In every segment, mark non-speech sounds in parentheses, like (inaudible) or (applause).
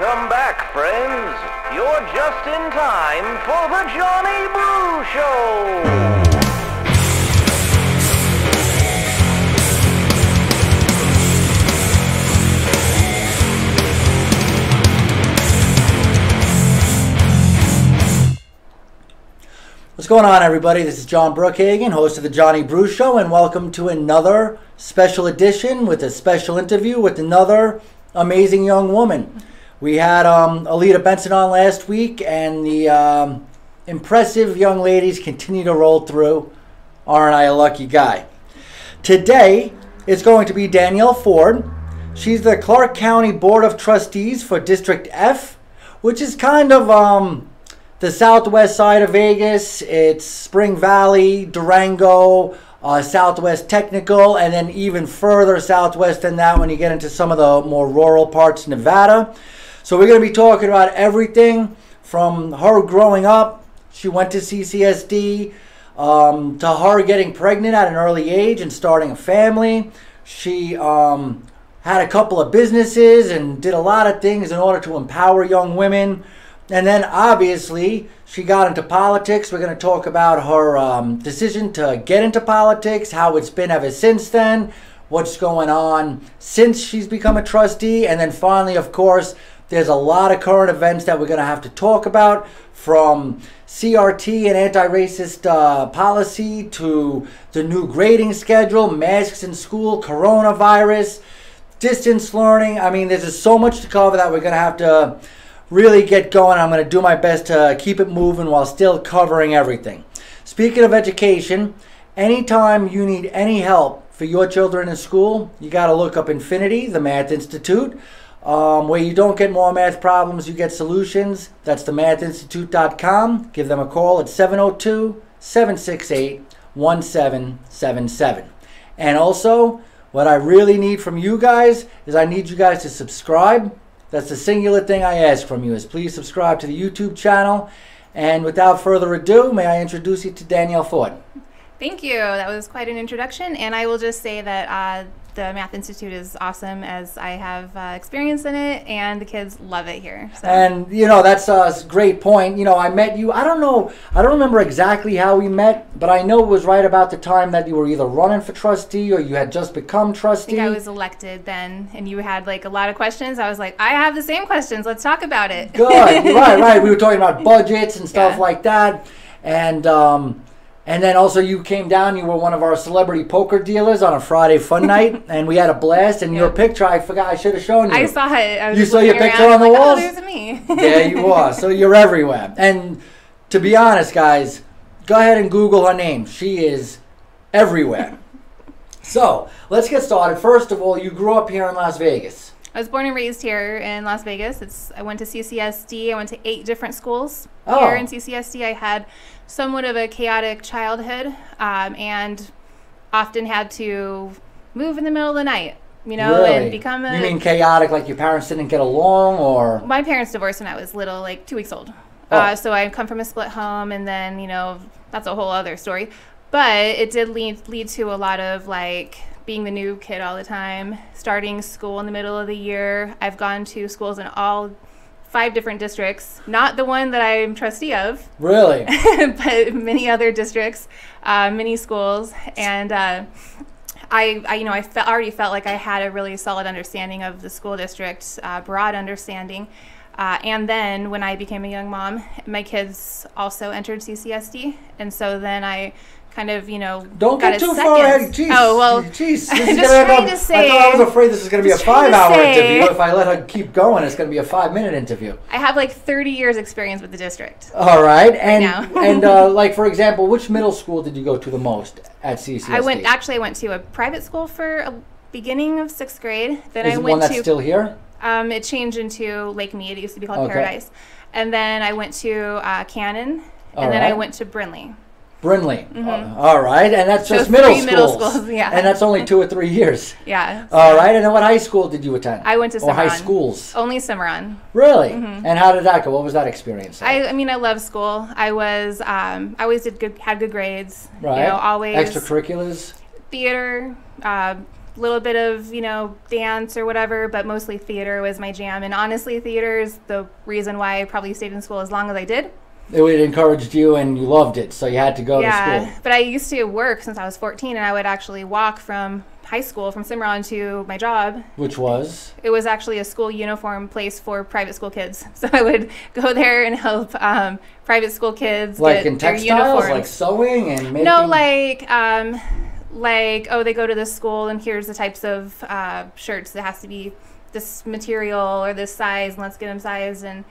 Welcome back, friends. You're just in time for the Johnny Bru Show. What's going on, everybody? This is John Brookhagen, host of the Johnny Bru Show, and welcome to another special edition with a special interview with another amazing young woman. We had um, Alita Benson on last week, and the um, impressive young ladies continue to roll through. Aren't I a lucky guy? Today, it's going to be Danielle Ford. She's the Clark County Board of Trustees for District F, which is kind of um, the southwest side of Vegas. It's Spring Valley, Durango, uh, Southwest Technical, and then even further southwest than that when you get into some of the more rural parts of Nevada. So we're going to be talking about everything from her growing up. She went to CCSD. Um, to her getting pregnant at an early age and starting a family. She um, had a couple of businesses and did a lot of things in order to empower young women. And then obviously she got into politics. We're going to talk about her um, decision to get into politics, how it's been ever since then, what's going on since she's become a trustee. And then finally, of course, there's a lot of current events that we're going to have to talk about from CRT and anti racist uh, policy to the new grading schedule, masks in school, coronavirus, distance learning. I mean, there's just so much to cover that we're going to have to really get going. I'm going to do my best to keep it moving while still covering everything. Speaking of education, anytime you need any help for your children in school, you got to look up Infinity, the Math Institute. Um, where you don't get more math problems, you get solutions. That's themathinstitute.com. Give them a call at 702 768 1777. And also, what I really need from you guys is I need you guys to subscribe. That's the singular thing I ask from you is please subscribe to the YouTube channel. And without further ado, may I introduce you to Danielle Ford. Thank you. That was quite an introduction. And I will just say that uh, the Math Institute is awesome as I have uh, experience in it, and the kids love it here. So. And you know that's a great point. You know, I met you. I don't know. I don't remember exactly how we met, but I know it was right about the time that you were either running for trustee or you had just become trustee. I think I was elected then, and you had like a lot of questions. I was like, I have the same questions. Let's talk about it. Good. right. Right. We were talking about (laughs) budgets and stuff yeah. like that, and. Um, and then also you came down. You were one of our celebrity poker dealers on a Friday fun (laughs) night, and we had a blast. And your picture, I forgot, I should have shown you. I saw it. I you saw your picture on the like, oh, walls. Oh, there's me. (laughs) yeah, you are. So you're everywhere. And to be honest, guys, go ahead and Google her name. She is everywhere. so let's get started. First of all, you grew up here in Las Vegas. I was born and raised here in Las Vegas. It's I went to CCSD. I went to eight different schools oh. here in CCSD. I had somewhat of a chaotic childhood um, and often had to move in the middle of the night you know really? and become a you mean chaotic like your parents didn't get along or my parents divorced when i was little like two weeks old oh. uh, so i come from a split home and then you know that's a whole other story but it did lead lead to a lot of like being the new kid all the time starting school in the middle of the year i've gone to schools in all five different districts, not the one that I'm trustee of. (laughs) Really? but many other districts, uh, many schools, and uh, I, I, you know, I fe- already felt like I had a really solid understanding of the school district, uh, broad understanding. Uh, and then when I became a young mom, my kids also entered CCSD, and so then I kind of, you know, don't got get too far ahead. Jeez, oh well, jeez. I'm (laughs) just trying to say. I thought I was afraid this was going to be a five-hour interview. If I let her keep going, it's going to be a five-minute interview. I have like 30 years experience with the district. All right, and right (laughs) and uh, like for example, which middle school did you go to the most at CCSD? I went actually. I went to a private school for a beginning of sixth grade. Then Is I the went one that's to. still here? Um, it changed into Lake Mead. It used to be called Okay. Paradise. And then I went to uh, Cannon, All and then I went to Brinley. Brindley. Uh, all right, and that's So just middle three middle schools. schools, (laughs) yeah. And that's only two or three years. (laughs) Yeah. All right, and then what high school did you attend? I went to or high Cimarron. schools. Only Cimarron. Really? And how did that go? What was that experience? like? I, I mean, I love school. I was, um, I always did good, had good grades. right. You know, always extracurriculars. theater, uh, little bit of you know dance or whatever, but mostly theater was my jam. And honestly, theater is the reason why I probably stayed in school as long as I did. It encouraged you and you loved it, so you had to go to yeah, school. but I used to work since I was 14, and I would actually walk from high school from Cimarron to my job. Which was? It was actually a school uniform place for private school kids, (laughs) so I would go there and help um, private school kids Like in their textiles, uniforms. like sewing and making. No, like um, like oh, they go to this school and here's the types of uh, shirts that has to be this material or this size, and let's get them sized and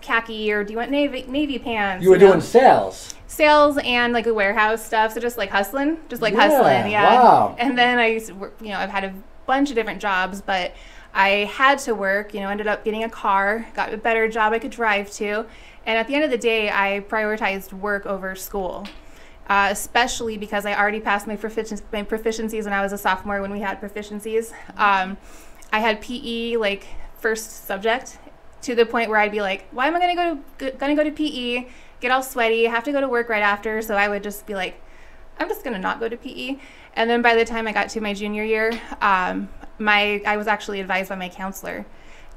khaki or do you want navy navy pants? you were know? doing sales. sales and like a warehouse stuff, so just like hustling, just like Yeah, hustling, yeah. wow. And then I used to work, you know, I've had a bunch of different jobs, but I had to work. You know, ended up getting a car, got a better job I could drive to, and at the end of the day, I prioritized work over school uh, especially because I already passed my, profici- my proficiencies when I was a sophomore when we had proficiencies. Um, I had PE like first subject to the point where I'd be like, why am I gonna go to gonna go to PE, get all sweaty, have to go to work right after? So I would just be like, I'm just gonna not go to PE. And then by the time I got to my junior year, um, my I was actually advised by my counselor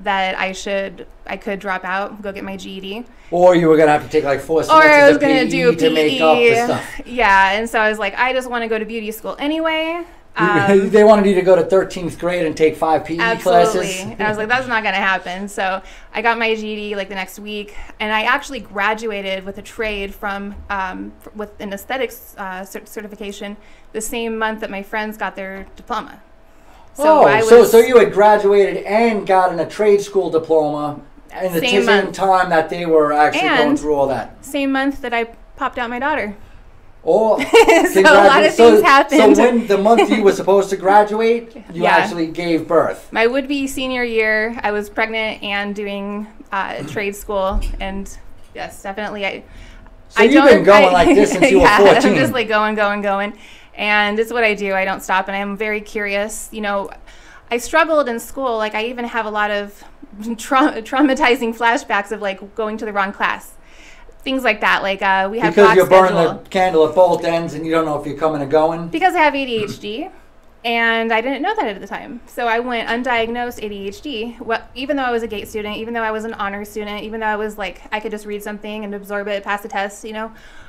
that I should I could drop out, go get my GED Or you were gonna have to take like four or semesters I was of gonna PE do to make up the PE. stuff. Yeah, and so I was like, I just want to go to beauty school anyway. Um, they wanted you to go to 13th grade and take five PE absolutely. classes. (laughs) And I was like, that's not gonna happen. So I got my GED like the next week, and I actually graduated with a trade from um, with an aesthetics uh, cer- certification the same month that my friends got their diploma. oh, I so was- so you had graduated and gotten a trade school diploma in the Same time that they were actually going through all that. Same month that I popped out my daughter. Oh, (laughs) So a lot of so, things happened. So when the month you were supposed to graduate, (laughs) you Yeah. actually gave birth. my would-be senior year i was pregnant and doing uh, trade school and yes definitely i So I you've been going I- like this since you (laughs) yeah, were 14. i'm just like going going going and it's what i do i don't stop and i'm very curious you know i struggled in school like i even have a lot of tra- traumatizing flashbacks of like going to the wrong class things like that like uh, we have because you're burning schedule. the candle at both ends and you don't know if you're coming or going. because I have ADHD, and I didn't know that at the time. So I went undiagnosed ADHD. Well, even though I was a GATE student, even though I was an honor student, even though I was like I could just read something and absorb it, pass the test, you know,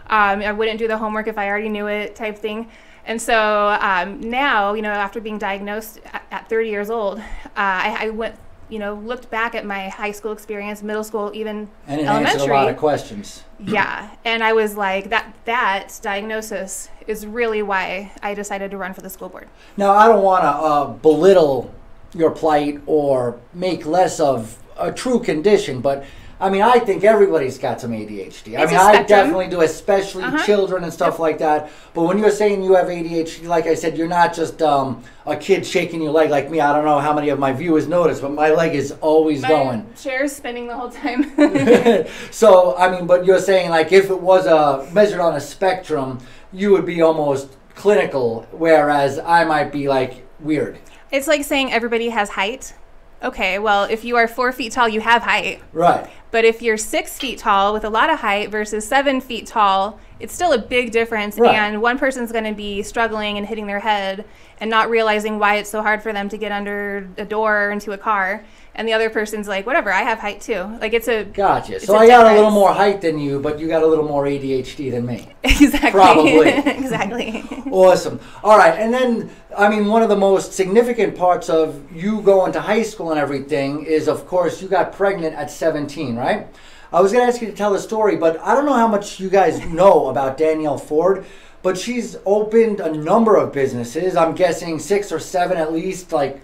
um, I wouldn't do the homework if I already knew it, type thing. And so um, now, you know, after being diagnosed at, at 30 years old, uh, I, I went, you know, looked back at my high school experience, middle school, even And it elementary. answered a lot of questions. Yeah, and I was like that that diagnosis is really why I decided to run for the school board. Now, I don't want to uh, belittle your plight or make less of a true condition, but I mean, I think everybody's got some ADHD. I It's mean, I definitely do, especially Uh-huh. children and stuff like that. But when you're saying you have ADHD, like I said, you're not just um, a kid shaking your leg like me. I don't know how many of my viewers notice, but my leg is always going. Chair's spinning the whole time. (laughs) (laughs) so I mean, but you're saying like if it was a measured on a spectrum, you would be almost clinical, whereas I might be like weird. it's like saying everybody has height. Okay, well, if you are four feet tall, you have height. Right. But if you're six feet tall with a lot of height versus seven feet tall, it's still a big difference. Right. And one person's going to be struggling and hitting their head and not realizing why it's so hard for them to get under a door or into a car. And the other person's like, whatever, I have height too. Like it's a Gotcha. It's So a I got a little more height than you, but you got a little more ADHD than me. (laughs) exactly Probably. (laughs) exactly. (laughs) Awesome. All right, and then I mean, one of the most significant parts of you going to high school and everything is, of course, you got pregnant at 17, right? I was going to ask you to tell the story, but I don't know how much you guys know about Danielle Ford, but she's opened a number of businesses. I'm guessing six or seven at least, like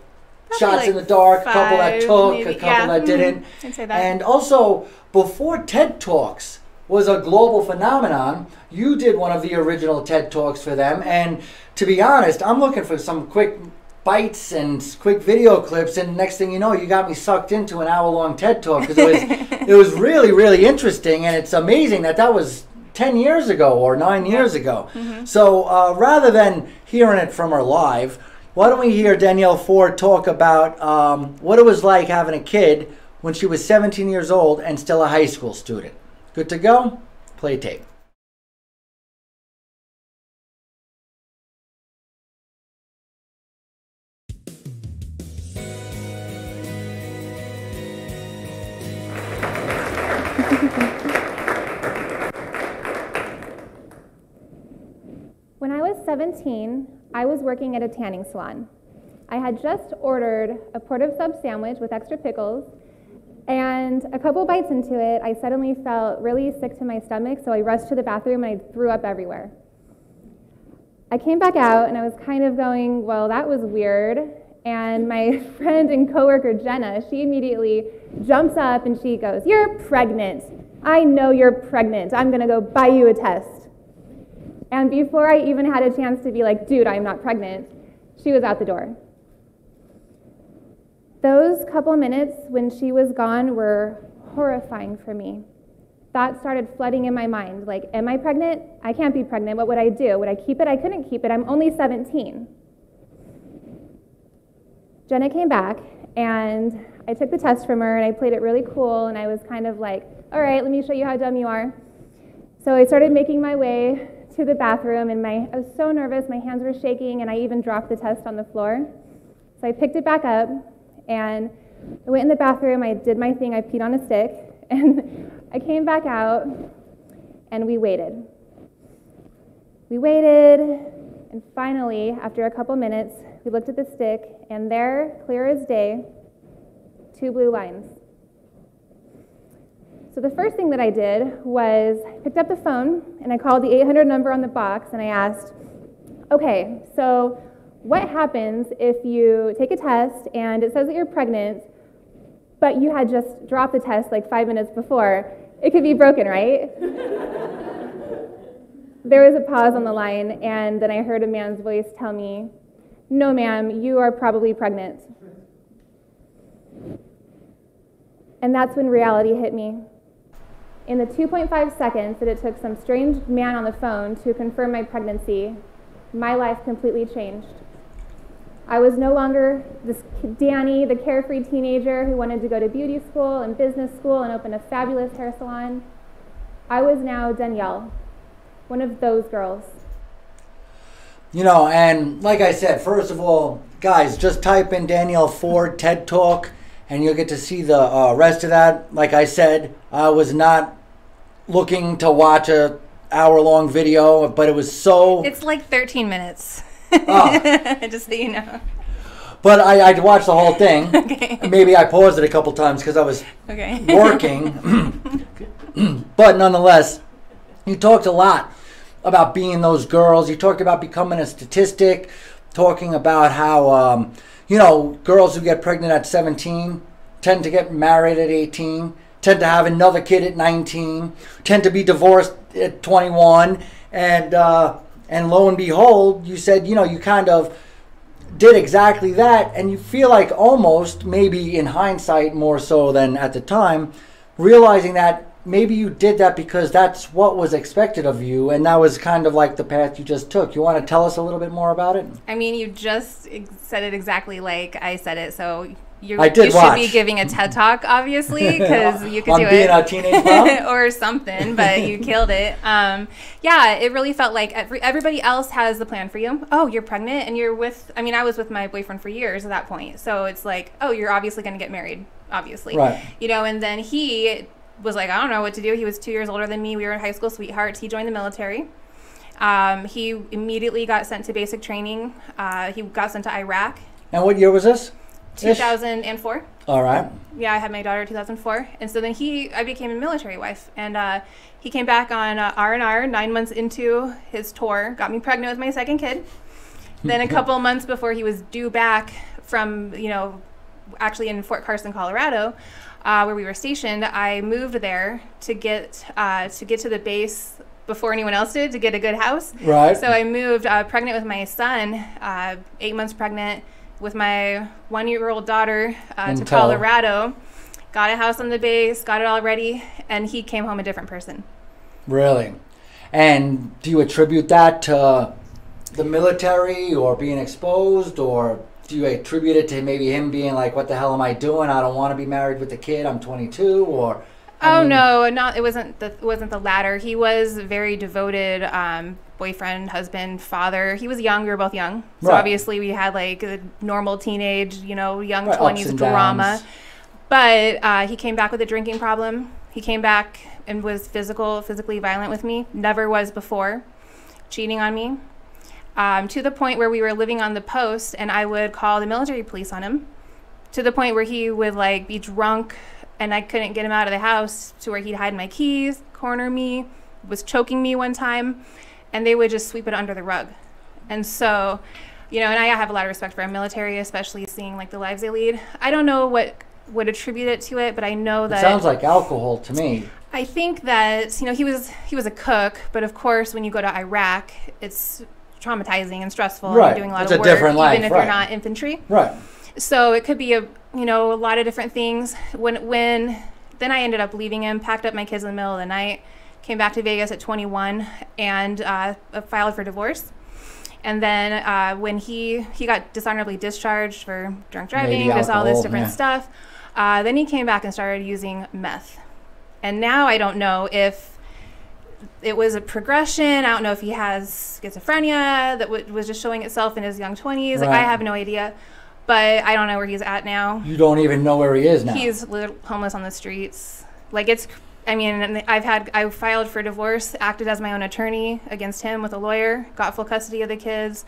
shots like in the dark, a couple that took, maybe. a couple Yeah, that mhm. didn't. I'd say that. And also, before TED Talks was a global phenomenon, you did one of the original TED Talks for them. And to be honest, I'm looking for some quick bites and quick video clips. And next thing you know, you got me sucked into an hour long TED Talk because it was, (laughs) it was really, really interesting. And it's amazing that that was 10 years ago or nine years ago. So uh, rather than hearing it from her live, why don't we hear Danielle Ford talk about um, what it was like having a kid when she was 17 years old and still a high school student? Good to go? Play tape. (laughs) When I was 17, I was working at a tanning salon. I had just ordered a Port of Subs sandwich with extra pickles, and a couple bites into it, I suddenly felt really sick to my stomach, so I rushed to the bathroom and I threw up everywhere. I came back out and I was kind of going, well, that was weird. And my (laughs) friend and coworker Jenna, she immediately jumps up and she goes, You're pregnant. I know you're pregnant. I'm gonna go buy you a test. And before I even had a chance to be like, Dude, I'm not pregnant, she was out the door. Those couple minutes when she was gone were horrifying for me. Thoughts started flooding in my mind like, Am I pregnant? I can't be pregnant. What would I do? Would I keep it? I couldn't keep it. I'm only 17. Jenna came back and I took the test from her and I played it really cool and I was kind of like, all right, let me show you how dumb you are. So I started making my way to the bathroom and my, I was so nervous, my hands were shaking and I even dropped the test on the floor. So I picked it back up and I went in the bathroom, I did my thing, I peed on a stick, (laughs) and I came back out and we waited. We waited, and finally, after a couple minutes, we looked at the stick, and there, clear as day, two blue lines. So the first thing that I did was picked up the phone and I called the 800 number on the box and I asked, okay, so what happens if you take a test and it says that you're pregnant, but you had just dropped the test like five minutes before? It could be broken, right? (laughs) there was a pause on the line, and then I heard a man's voice tell me, No, ma'am, you are probably pregnant. And that's when reality hit me. In the 2.5 seconds that it took some strange man on the phone to confirm my pregnancy, my life completely changed. I was no longer this Danny, the carefree teenager who wanted to go to beauty school and business school and open a fabulous hair salon. I was now Danielle, one of those girls. You know, and like I said, first of all, guys, just type in Danielle Ford TED Talk and you'll get to see the uh, rest of that. Like I said, I was not looking to watch a hour long video, but it was so. It's like 13 minutes. Oh. (laughs) Just so you know. But I, I watched the whole thing. (laughs) Okay. Maybe I paused it a couple times because I was Okay. (laughs) working. (clears throat) but nonetheless, you talked a lot about being those girls. You talked about becoming a statistic, talking about how, um, you know, girls who get pregnant at 17 tend to get married at 18, tend to have another kid at 19, tend to be divorced at 21. And, uh, and lo and behold, you said, you know, you kind of did exactly that, and you feel like almost, maybe in hindsight more so than at the time, realizing that maybe you did that because that's what was expected of you, and that was kind of like the path you just took. You want to tell us a little bit more about it? I mean, you just said it exactly like I said it, so you, I did you should be giving a TED talk, obviously, (laughs) because you could do being it. a teenage mom? (laughs) or something, but you (laughs) killed it. Um, yeah, it really felt like every, everybody else has the plan for you. Oh, you're pregnant and you're with, I mean, I was with my boyfriend for years at that point. So it's like, oh, you're obviously going to get married, obviously. Right. You know, and then he was like, I don't know what to do. He was two years older than me. We were in high school sweethearts. He joined the military. Um, he immediately got sent to basic training. Uh, he got sent to Iraq, And what year was this? Ish? 2004 All right. yeah, I had my daughter in 2004, and so then he, I became a military wife, and uh, he came back on uh, R and R nine months into his tour, got me pregnant with my second kid. then a (laughs) couple months before he was due back from, you know, actually in Fort Carson, Colorado, uh, where we were stationed, I moved there to get uh, to get to the base before anyone else did to get a good house. Right. So I moved uh, pregnant with my son, uh, eight months pregnant, with my one year old daughter uh, to Until- Colorado. Got a house on the base, got it all ready, and he came home a different person. Really? And do you attribute that to the military or being exposed, or do you attribute it to maybe him being like, "What the hell am I doing? I don't want to be married with a kid. I'm 22," or oh mean, no, not it wasn't the it wasn't the latter. He was very devoted um, boyfriend, husband, father. He was young. We were both young, so Right. obviously we had like a normal teenage, you know, young twenties and drama. But uh, he came back with a drinking problem. He came back and was physical, physically violent with me. Never was before, cheating on me. Um, to the point where we were living on the post, and I would call the military police on him. To the point where he would like be drunk, and I couldn't get him out of the house. To where he'd hide my keys, corner me, was choking me one time, and they would just sweep it under the rug. And so, you know, and I have a lot of respect for our military, especially seeing like the lives they lead. I don't know what would attribute it to it, but I know It that sounds like alcohol to me. I think that you know he was he was a cook, but of course when you go to Iraq, it's traumatizing and stressful. and Right. you're doing a lot It's of a work, different life, even if right. you're not infantry. Right. So it could be a you know a lot of different things. When when then I ended up leaving him, packed up my kids in the middle of the night, came back to Vegas at 21, and uh, filed for divorce. And then uh, when he he got dishonorably discharged for drunk driving, there's all this different yeah. stuff. Uh, then he came back and started using meth. And now I don't know if it was a progression. I don't know if he has schizophrenia that w- was just showing itself in his young 20s. Like, I have no idea. But I don't know where he's at now. You don't even know where he is now. He's homeless on the streets. Like, it's, I mean, I've had, I filed for divorce, acted as my own attorney against him with a lawyer, got full custody of the kids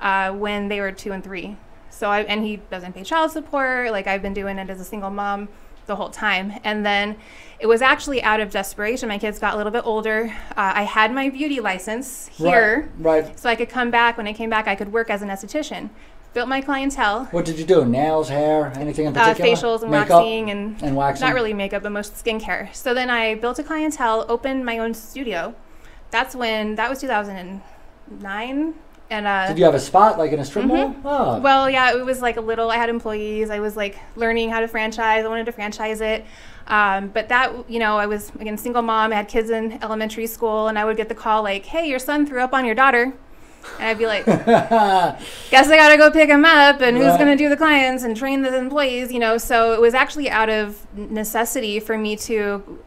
uh, when they were two and three. So I, and he doesn't pay child support. Like, I've been doing it as a single mom the whole time. And then it was actually out of desperation. My kids got a little bit older. Uh, I had my beauty license here. Right. right. So I could come back. When I came back, I could work as an esthetician. Built my clientele, What did you do? Nails, hair, anything in uh, particular? facials and Makeup waxing and and waxing. not really makeup, but most skincare. So then I built a clientele, opened my own studio. That's when that was 2009, and uh, Did you have a spot like in a strip mall? Oh. well, yeah, it was like a little. I had employees. I was like learning how to franchise. I wanted to franchise it. Um, but that, you know, I was again single mom. I had kids in elementary school, and I would get the call like, "Hey, your son threw up on your daughter," and I'd be like, (laughs) "Guess I gotta go pick him up." And who's gonna do the clients and train the employees? You know, so it was actually out of necessity for me to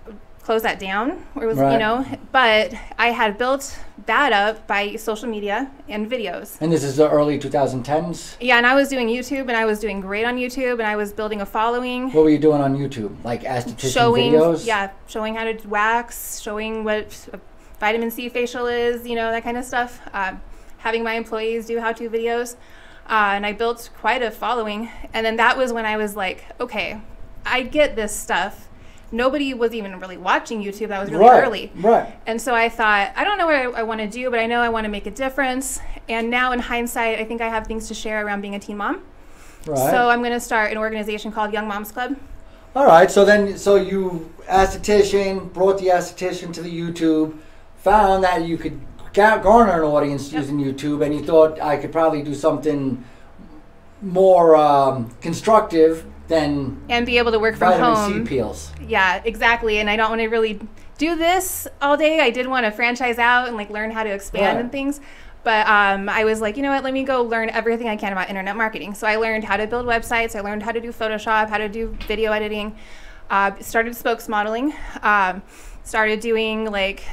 close that down. Or was, you know, but I had built that up by social media and videos. and this is the early 2010s. Yeah, and I was doing YouTube, and I was doing great on YouTube, and I was building a following, What were you doing on YouTube? Like esthetician showing, videos? yeah, showing how to wax, showing what a vitamin C facial is, you know, that kind of stuff. Uh, having my employees do how-to videos, uh, and I built quite a following. And then that was when I was like, okay, I get this stuff. Nobody was even really watching YouTube. That was really right. early. Right. And so I thought, I don't know what I, I want to do, but I know I want to make a difference. And now, in hindsight, I think I have things to share around being a teen mom. Right. So I'm going to start an organization called Young Moms Club. All right. So then, so you esthetician brought the esthetician to the YouTube, found that you could garner an audience Yep. using YouTube, and you thought I could probably do something more um, constructive than And be able to work from home. C peels. Yeah, exactly. And I don't want to really do this all day. I did want to franchise out and like learn how to expand Right. and things. But um, I was like, you know what? Let me go learn everything I can about internet marketing. So I learned how to build websites. I learned how to do Photoshop, how to do video editing. Uh, started spokes modeling. Um, started doing like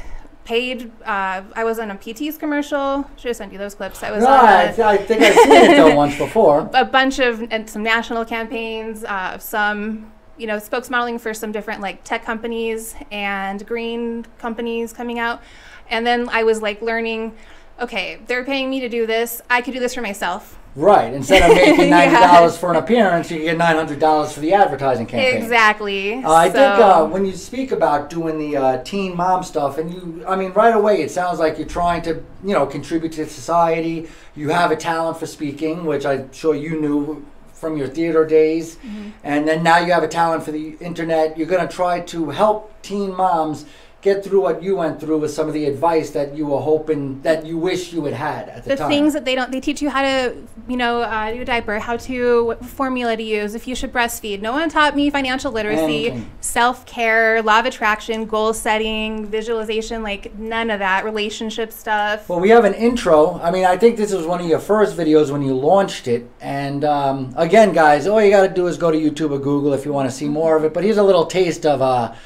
paid. Uh, I was on a PT's commercial. Should have sent you those clips. I was No, on I, a, I think I've seen it though (laughs) once before. a bunch of and some national campaigns, uh, some you know spokesmodeling for some different like tech companies and green companies coming out, and then I was like learning. Okay, they're paying me to do this. I could do this for myself. Right. Instead of making (laughs) ninety dollars for an appearance, you can get nine hundred dollars for the advertising campaign. Exactly. Uh, I think uh, when you speak about doing the uh, teen mom stuff, and you, I mean, right away, it sounds like you're trying to, you know, contribute to society. You have a talent for speaking, which I'm sure you knew from your theater days, Mm-hmm. and then now you have a talent for the internet. You're going to try to help teen moms get through what you went through with some of the advice that you were hoping that you wish you had had at the, the time. The things that they don't they teach you how to you know uh, do a diaper how to what formula to use if you should breastfeed no one taught me financial literacy self-care law of attraction goal setting visualization like none of that relationship stuff Well, we have an intro. I mean, I think this was one of your first videos when you launched it. And um, again, guys, all you got to do is go to YouTube or Google if you want to see more of it. But here's a little taste of a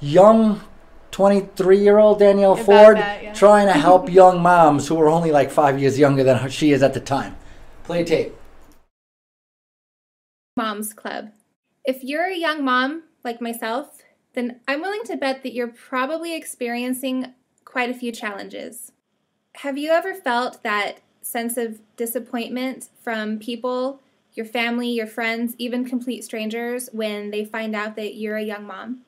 young 23 year old Danielle About Ford that, yeah. trying to help (laughs) young moms who are only like five years younger than she is at the time. Play tape. Moms Club. If you're a young mom like myself then I'm willing to bet that you're probably experiencing quite a few challenges. Have you ever felt that sense of disappointment from people, your family, your friends, even complete strangers when they find out that you're a young mom?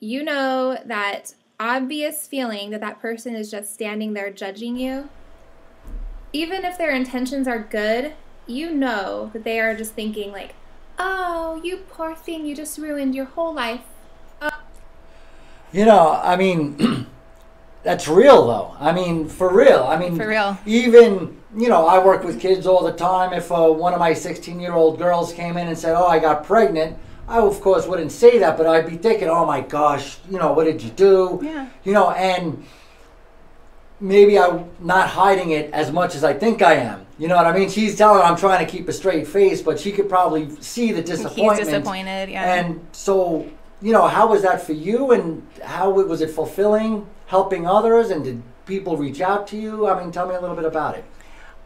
You know that obvious feeling that that person is just standing there judging you. Even if their intentions are good, you know that they are just thinking, like, oh, you poor thing, you just ruined your whole life. You know, I mean, (clears throat) that's real though. I mean, for real. I mean, For real. Even you know, I work with kids all the time. If uh, one of my 16 year old girls came in and said, "Oh, I got pregnant," I of course wouldn't say that, but I'd be thinking, "Oh my gosh, you know, what did you do?" Yeah. You know, and maybe I'm not hiding it as much as I think I am. You know what I mean? She's telling I'm trying to keep a straight face, but she could probably see the disappointment. He's disappointed, yeah. And so, you know, how was that for you? And how was it fulfilling, helping others? And did people reach out to you? I mean, tell me a little bit about it.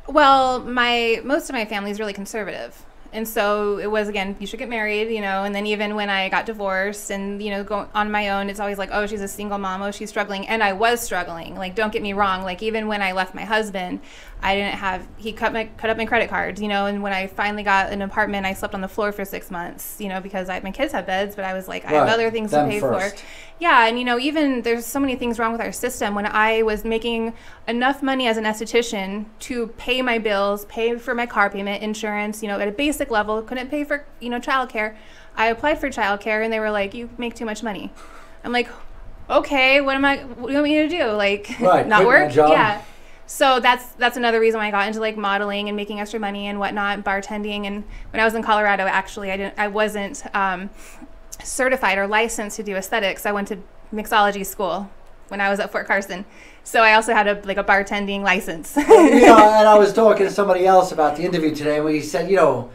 Well, my most of my family is really conservative. And so it was again, you should get married, you know, and then even when I got divorced and, you know, go on my own, it's always like, oh, she's a single mom, oh, she's struggling. And I was struggling. Like, don't get me wrong. Like, even when I left my husband, I didn't have, he cut my, cut up my credit cards, you know, and when I finally got an apartment, I slept on the floor for six months, you know, because I, my kids have beds, but I was like, I have other things to pay first. for. Yeah, and you know, even there's so many things wrong with our system. When I was making enough money as an esthetician to pay my bills, pay for my car payment, insurance, you know, at a basic level, couldn't pay for, you know, childcare. I applied for childcare and they were like, "You make too much money." I'm like, "Okay, what am I what do you want me to do? Like (laughs) Right, not work?" Yeah. So that's that's another reason why I got into like modeling and making extra money and whatnot, bartending. And when I was in Colorado, actually, I didn't, I wasn't um, certified or licensed to do aesthetics. I went to mixology school when I was at Fort Carson. So I also had a like a bartending license. (laughs) you know, (laughs) and I was talking to somebody else about the interview today, and we said, you know,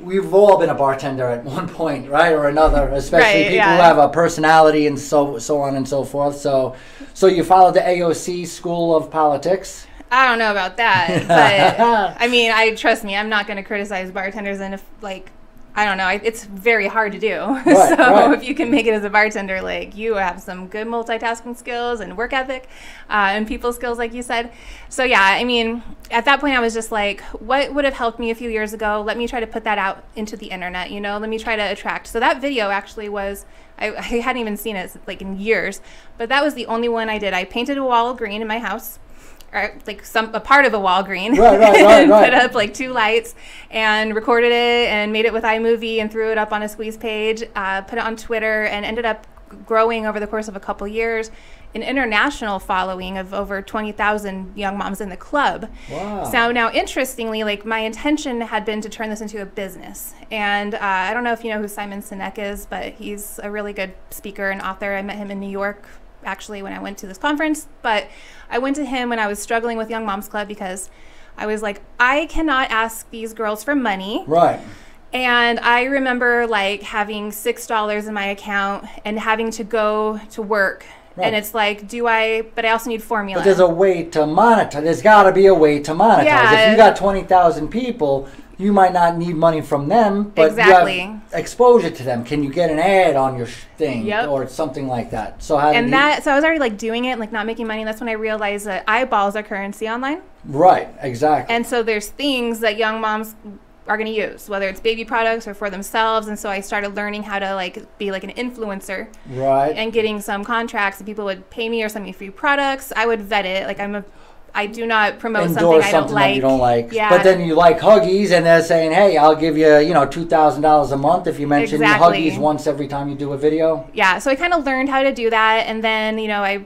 we've all been a bartender at one point, right, or another, especially Right, people yeah. who have a personality and so so on and so forth. So, so you followed the AOC School of Politics. I don't know about that, (laughs) but I mean, I trust me, I'm not going to criticize bartenders, and if like. I don't know. I, it's very hard to do. (laughs) so right. if you can make it as a bartender, like you have some good multitasking skills and work ethic, uh, and people skills, like you said. So yeah, I mean, at that point, I was just like, what would have helped me a few years ago? Let me try to put that out into the internet. You know, let me try to attract. So that video actually was. I, I hadn't even seen it like in years, but that was the only one I did. I painted a wall green in my house or like some a part of a wall green Right, right, (laughs) right, and put up like two lights and recorded it and made it with iMovie and threw it up on a squeeze page, uh, put it on Twitter and ended up growing over the course of a couple years an international following of over 20,000 young moms in the club. Wow. So now, interestingly, like my intention had been to turn this into a business. And uh, I don't know if you know who Simon Sinek is, but he's a really good speaker and author. I met him in New York actually when I went to this conference. But I went to him when I was struggling with Young Moms Club because I was like, I cannot ask these girls for money. Right. And I remember like having six dollars in my account and having to go to work. Right. And it's like, do I? But I also need formula. But there's a way to monetize. There's got to be a way to monetize. Yeah. If you got twenty thousand people, you might not need money from them, but Exactly. you have exposure to them. Can you get an ad on your thing Yep. or something like that? So how and that so I was already like doing it, like not making money. That's when I realized that eyeballs are currency online. right? Exactly. And so there's things that young moms are going to use, whether it's baby products or for themselves. And so I started learning how to like be like an influencer right. and getting some contracts and people would pay me or send me free products. I would vet it. Like I'm a I do not promote something I don't something like. that you don't like. Yeah. But then you like Huggies, and they're saying, "Hey, I'll give you, you know, two thousand dollars a month if you mention Exactly. Huggies once every time you do a video." yeah so i kind of learned how to do that and then you know i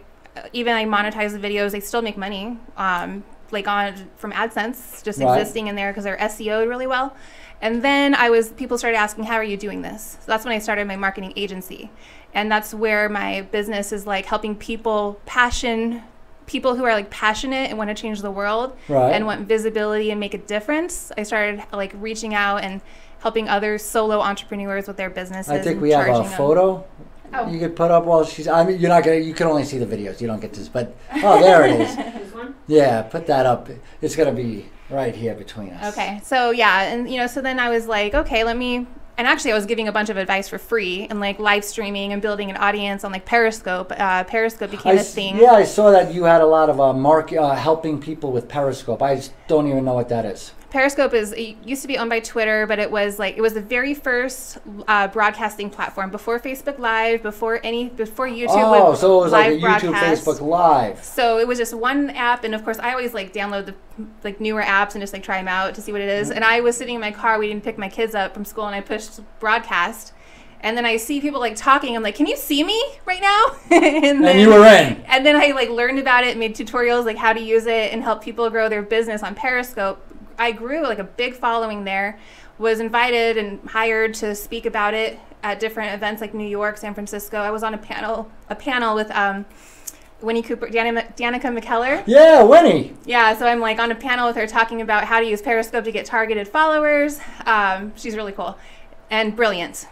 even i monetize the videos they still make money um, like on from adsense just Right. existing in there because they're seo'd really well and then i was people started asking how are you doing this so that's when i started my marketing agency and that's where my business is like helping people passion people who are like passionate and want to change the world Right. and want visibility and make a difference i started like reaching out and helping other solo entrepreneurs with their businesses I think we have a charging them. photo. Oh. You could put up while she's. I mean, you're not gonna. You can only see the videos. You don't get this, but oh, there it is. This (laughs) one? Yeah, put that up. It's gonna be right here between us. Okay. So yeah, and you know, so then I was like, okay, let me and actually, I was giving a bunch of advice for free and like live streaming and building an audience on like Periscope. Uh, Periscope became I a thing. Yeah, I saw that you had a lot of uh, mark uh, helping people with Periscope. I just don't even know what that is. Periscope is it used to be owned by Twitter, but it was like it was the very first uh, broadcasting platform before Facebook Live, before any before YouTube. oh, would so it was like a live YouTube, broadcast. Facebook Live. So it was just one app, and of course, I always like download the like newer apps and just like try them out to see what it is. Mm-hmm. And I was sitting in my car waiting to pick my kids up from school, and I pushed broadcast, and then I see people like talking. I'm like, "Can you see me right now?" (laughs) and, And you were in. and then I like learned about it, made tutorials like how to use it, and help people grow their business on Periscope. I grew like a big following there. Was invited and hired to speak about it at different events like New York, San Francisco. I was on a panel a panel with um, Winnie Cooper, Danica, Danica McKellar. Yeah, Winnie. Yeah, so I'm like on a panel with her talking about how to use Periscope to get targeted followers. Um, she's really cool and brilliant,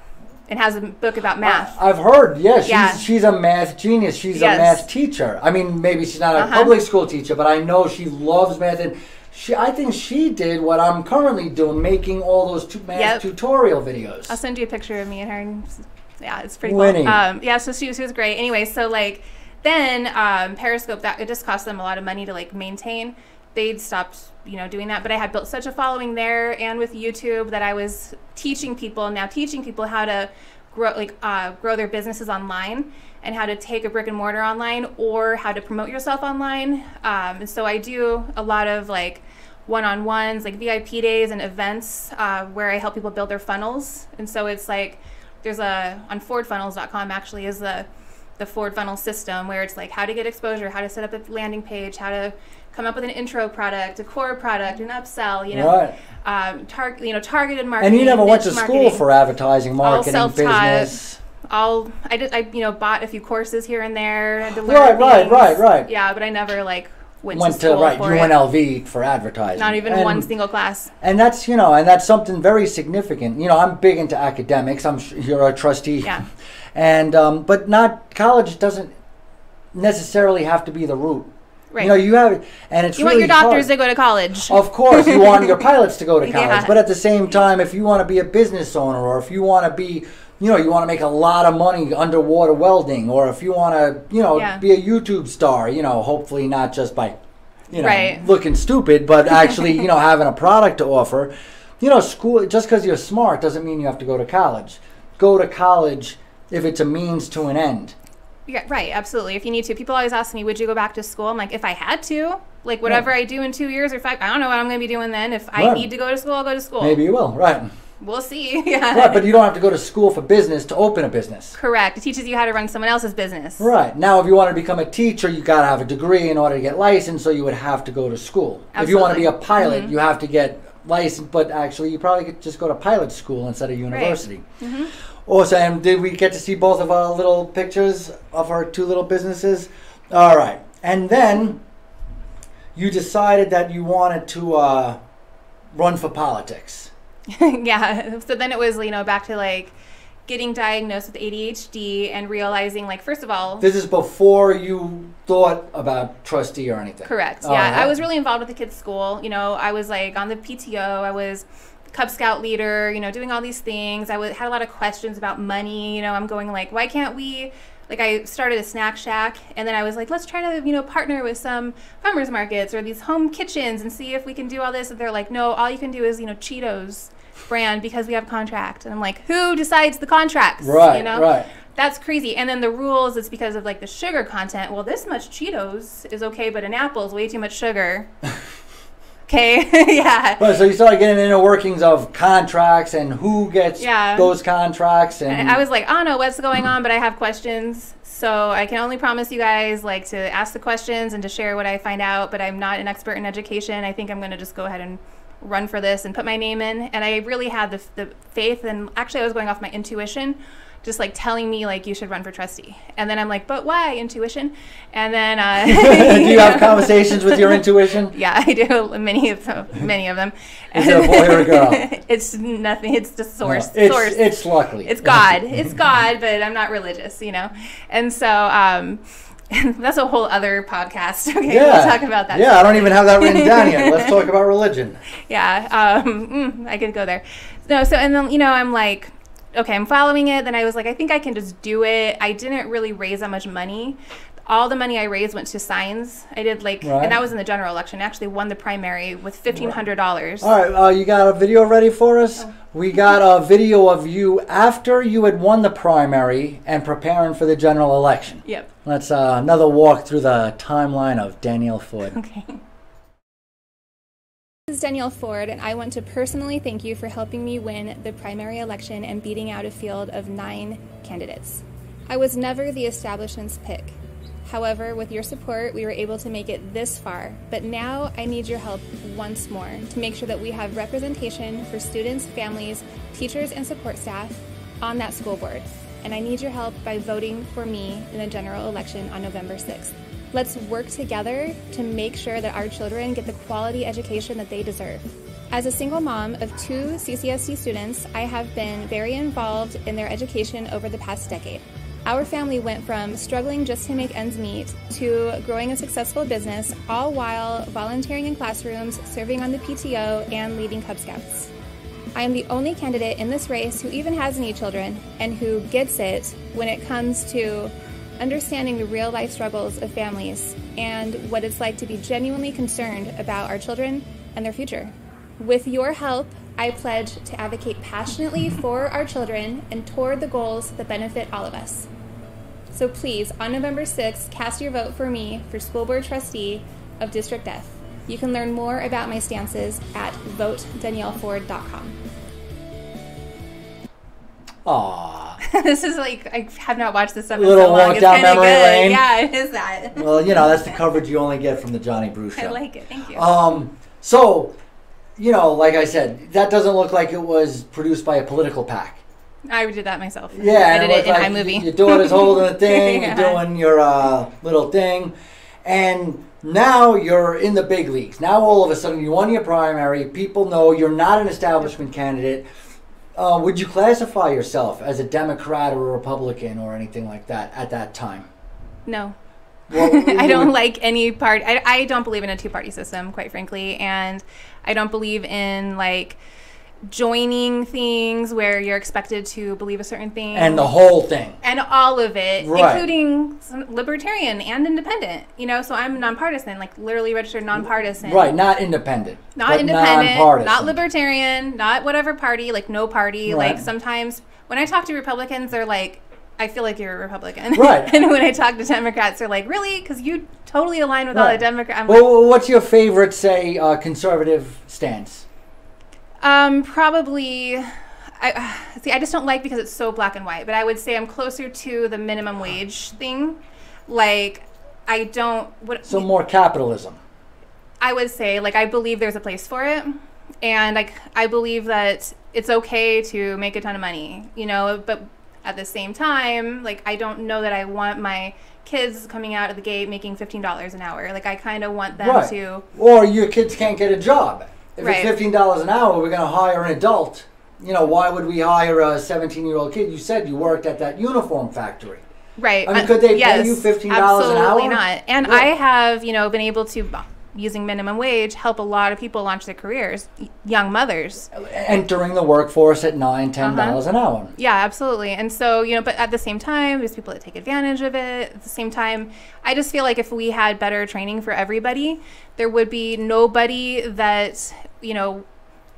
and has a book about math. I've heard. Yeah, she's Yeah. she's a math genius. She's Yes. a math teacher. I mean, maybe she's not a Uh-huh. public school teacher, but I know she loves math and. She, I think she did what I'm currently doing, making all those math Yep. tutorial videos. I'll send you a picture of me and her. And yeah, it's pretty Winnie. cool. Um, yeah, so she was, she was great. Anyway, so like then um, Periscope that it just cost them a lot of money to like maintain. They'd stopped, you know, doing that. But I had built such a following there and with YouTube that I was teaching people now teaching people how to grow like uh, grow their businesses online and how to take a brick and mortar online or how to promote yourself online. Um, and so I do a lot of like one-on-ones like vip days and events uh, where i help people build their funnels and so it's like there's a on fordfunnels.com actually is the the ford funnel system where it's like how to get exposure how to set up a landing page how to come up with an intro product a core product an upsell you know Right. um, tar- you know targeted marketing And you never went to niche school marketing. for advertising, marketing, business. I'll I did I you know bought a few courses here and there had to learn Right, right, right, right. yeah but I never like went, Went to to, right for it. UNLV for advertising. not even and, one single class And that's you know, and that's something very significant. You know, I'm big into academics. I'm you're a trustee. Yeah. (laughs) And um, but not college doesn't necessarily have to be the route. right You know, you have and it's You really want your doctors hard. to go to college. Of course, you want your (laughs) pilots to go to college, Yeah. but at the same time, if you want to be a business owner, or if you want to be, you know, you want to make a lot of money underwater welding, or if you want to, you know, Yeah. be a YouTube star, you know, hopefully not just by, you know, Right. looking stupid, but actually, (laughs) you know, having a product to offer. You know, school just because you're smart doesn't mean you have to go to college. Go to college if it's a means to an end. Yeah, right, absolutely. If you need to, people always ask me, "Would you go back to school?" I'm like, if I had to, like whatever I do in two years or five, I don't know what I'm going to be doing then. If I need to go to school, I'll go to school. Maybe you will, right? We'll see. yeah, (laughs) Right, but you don't have to go to school for business to open a business. correct. It teaches you how to run someone else's business. Right. Now, if you want to become a teacher, you got to have a degree in order to get licensed, so you would have to go to school. If you want to be a Absolutely. pilot, Mhm. you have to get licensed, but actually, you probably could just go to pilot school instead of university. Mm-hmm. Also, and did we get to see both of our little pictures of our two little businesses? All right. And then you decided that you wanted to uh, run for politics. (laughs) yeah. So then it was, you know, back to like getting diagnosed with ADHD and realizing, like, first of all, This is before you thought about trustee or anything. Correct. Yeah, right. I was really involved with the kids' school. You know, I was like on the PTO. I was Cub Scout leader. You know, doing all these things. I had a lot of questions about money. You know, I'm going like, why can't we? Like, I started a snack shack, and then I was like, let's try to, you know, partner with some farmers markets or these home kitchens and see if we can do all this. And they're like, no, all you can do is, you know, Cheetos brand because we have a contract. And I'm like, who decides the contracts? Right, You know? right. That's crazy. And then the rules, it's because of like the sugar content. Well, this much Cheetos is okay, but an apple is way too much sugar. (laughs) okay, (laughs) yeah. But so you started getting into workings of contracts and who gets Yeah. those contracts, and, I was like, I don't know what's going on, but I have questions. So I can only promise you guys like to ask the questions and to share what I find out, but I'm not an expert in education. I think I'm going to just go ahead and run for this and put my name in. And I really had the, the faith, and actually I was going off my intuition, just like telling me like you should run for trustee. And then I'm like, but why intuition? And then uh, (laughs) do you have (laughs) conversations with your intuition? Yeah, I do. (laughs) Many of them. Many of them. Is it a boy or a girl? it's nothing. It's the source. it's source. it's luckily. It's God. It's God, but I'm not religious, you know. And so um, that's a whole other podcast. Okay, yeah. we'll talk about that. Yeah, I don't even have that written down yet. Let's talk about religion. Yeah, um, mm, I could go there. No, so and then you know I'm like, okay, I'm following it. Then I was like, I think I can just do it. I didn't really raise that much money. All the money I raised went to signs. I did like, Right. and that was in the general election. I actually won the primary with fifteen hundred dollars. All right, uh, you got a video ready for us? Oh. We got a video of you after you had won the primary and preparing for the general election. Yep. Let's uh, another walk through the timeline of Danielle Ford. Okay. (laughs) Is Danielle Ford, and I want to personally thank you for helping me win the primary election and beating out a field of nine candidates. I was never the establishment's pick. However, with your support, we were able to make it this far. But now I need your help once more to make sure that we have representation for students, families, teachers, and support staff on that school board. And I need your help by voting for me in the general election on November 6th. Let's work together to make sure that our children get the quality education that they deserve. As a single mom of two CCSD students, I have been very involved in their education over the past decade. Our family went from struggling just to make ends meet to growing a successful business, all while volunteering in classrooms, serving on the PTO, and leading Cub Scouts. I am the only candidate in this race who even has any children and who gets it when it comes to understanding the real life struggles of families and what it's like to be genuinely concerned about our children and their future. With your help, I pledge to advocate passionately for our children and toward the goals that benefit all of us. So please, on November 6th, cast your vote for me for School Board Trustee of District F. You can learn more about my stances at votedanielleford.com. Aw. (laughs) this is like I have not watched this stuff in Little so long. walk It's down memory good. lane. Yeah, it is that. (laughs) Well, you know, that's the (laughs) coverage you only get from the Johnny Bru Show. I like it. Thank you. Um, so, you know, like I said, that doesn't look like it was produced by a political PAC. I did that myself. Yeah, I did it it in like iMovie. Your daughter's holding a thing, Yeah. you're doing your uh, little thing, and now you're in the big leagues. Now all of a sudden you won your primary. People know you're not an establishment candidate. Uh, would you classify yourself as a Democrat or a Republican or anything like that at that time? No. Well, (laughs) I don't would- like any part. I, I don't believe in a two party system, quite frankly. And I don't believe in like joining things where you're expected to believe a certain thing. And the whole thing. and all of it, Right. including some libertarian and independent. You know, so I'm nonpartisan, like literally registered nonpartisan. Right, not independent. Not independent, nonpartisan. not libertarian, not whatever party, like no party. Right. Like sometimes when I talk to Republicans, they're like, I feel like you're a Republican. (laughs) Right. and when I talk to Democrats, they're like, really? Because you totally align with all the Democrats. I'm like, Well, what's your favorite, say, uh, conservative stance? Um, probably. I see. I just don't like because it's so black and white. But I would say I'm closer to the minimum wage thing. Like, I don't. What So more capitalism. I would say, like, I believe there's a place for it, and like, I believe that it's okay to make a ton of money. You know, but at the same time, like, I don't know that I want my kids coming out of the gate making fifteen dollars an hour. Like, I kind of want them Right. to. Or your kids can't get a job. If Right. it's fifteen dollars an hour, we're going to hire an adult. You know, why would we hire a seventeen-year-old kid? You said you worked at that uniform factory. Right. I mean, Uh, could they pay yes, you $15 an hour? Absolutely not. And Yeah. I have, you know, been able to, uh, using minimum wage, help a lot of people launch their careers, young mothers. Entering the workforce at nine, ten Uh-huh. dollars an hour. Yeah, absolutely. And so, you know, but at the same time, there's people that take advantage of it. At the same time, I just feel like if we had better training for everybody, there would be nobody that, you know,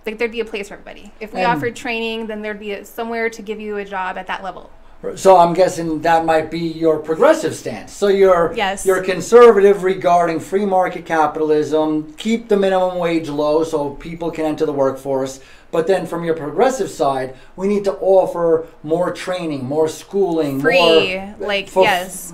like there'd be a place for everybody. If we And- offered training, then there'd be a, somewhere to give you a job at that level. So I'm guessing that might be your progressive stance. So you're Yes. you're conservative regarding free market capitalism, keep the minimum wage low so people can enter the workforce. But then from your progressive side, we need to offer more training, more schooling, Free, more like, for- yes.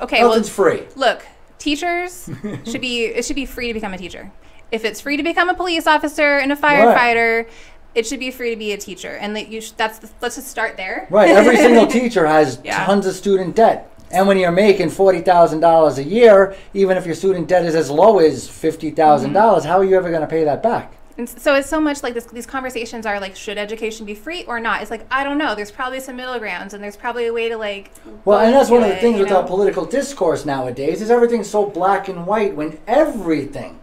Okay, well, Nothing's free. look, teachers (laughs) should be it should be free to become a teacher. If it's free to become a police officer and a firefighter, it should be free to be a teacher. And that you sh- that's the, let's just start there. Right. Every single (laughs) teacher has Yeah. tons of student debt. And when you're making forty thousand dollars a year, even if your student debt is as low as fifty dollars, Mm-hmm. how are you ever going to pay that back? And so it's so much like this, these conversations are like, should education be free or not? It's like I don't know. There's probably some middle grounds, and there's probably a way to like. Well, and that's one of the things with know? our political discourse nowadays is everything's so black and white when everything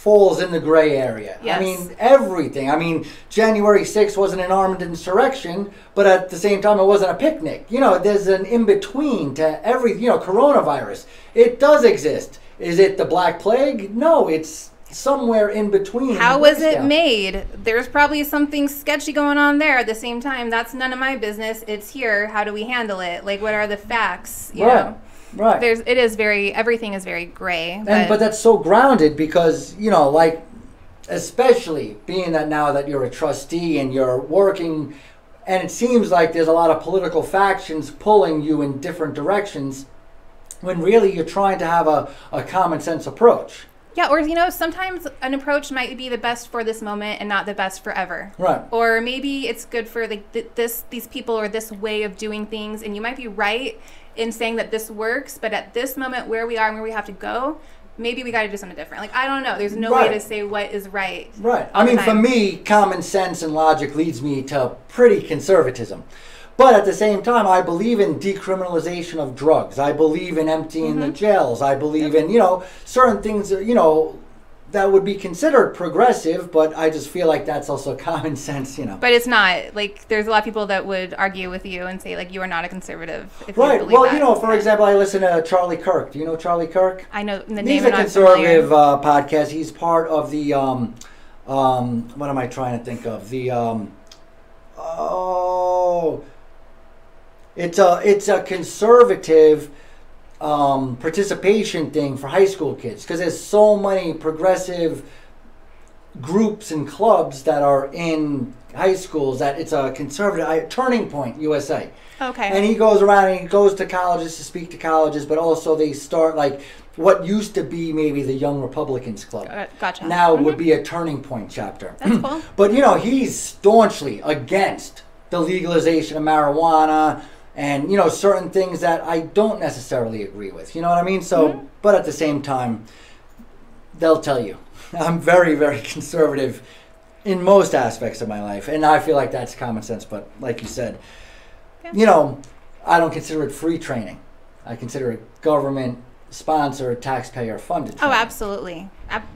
falls in the gray area. I mean, everything. I mean, January 6th wasn't an armed insurrection, but at the same time, it wasn't a picnic. You know, there's an in between to every, you know, coronavirus. It does exist. Is it the Black Plague? No, it's somewhere in between. How was it made? There's probably something sketchy going on there at the same time. That's none of my business. It's here. How do we handle it? Like, what are the facts? You Right. know, Right. there's it is very everything is very gray. and but that's so grounded because you know like especially being that now that you're a trustee and you're working and it seems like there's a lot of political factions pulling you in different directions when really you're trying to have a, a common sense approach Yeah, or you know, sometimes an approach might be the best for this moment and not the best forever. Right. Or maybe it's good for like th- this these people or this way of doing things, and you might be right in saying that this works, but at this moment where we are and where we have to go, maybe we got to do something different. Like I don't know. There's no way to say what is right. Right. I mean, for me, common sense and logic leads me to pretty conservatism. But at the same time, I believe in decriminalization of drugs. I believe in emptying Mm-hmm. the jails. I believe in, you know, certain things, you know, that would be considered progressive, but I just feel like that's also (laughs) common sense, you know. But it's not like there's a lot of people that would argue with you and say like you are not a conservative. If you Right. believe Well, that. you know, for example, I listen to Charlie Kirk. Do you know Charlie Kirk? I know the He's name. a I'm not conservative uh, podcast. He's part of the um, um, what am I trying to think of? The um, oh, it's a it's a conservative um, participation thing for high school kids because there's so many progressive groups and clubs that are in high schools that it's a conservative I, turning point USA. Okay. And he goes around and he goes to colleges to speak to colleges, but also they start like what used to be maybe the Young Republicans Club. Uh, gotcha. Now Mhm. would be a turning point chapter. That's (clears throat) cool. But you know, he's staunchly against the legalization of marijuana and you know certain things that I don't necessarily agree with. You know what I mean? So, Mm-hmm. but at the same time, they'll tell you (laughs) I'm very, very conservative in most aspects of my life, and I feel like that's common sense. But like you said, Yeah. you know, I don't consider it free training. I consider it government sponsored, taxpayer funded. Oh, absolutely.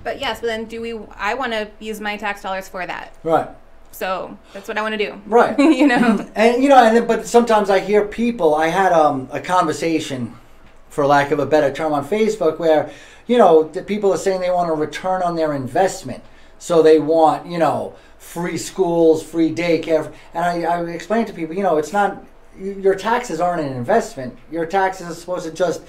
But yes, but then do we? I want to use my tax dollars for that. Right. So that's what I want to do. Right. (laughs) you know. (clears throat) And you know, and then, but sometimes I hear people. I had um, a conversation, for lack of a better term, on Facebook where you know the people are saying they want a return on their investment, so they want you know free schools, free daycare, and I, I explain to people, you know, it's not your taxes aren't an investment. Your taxes are supposed to just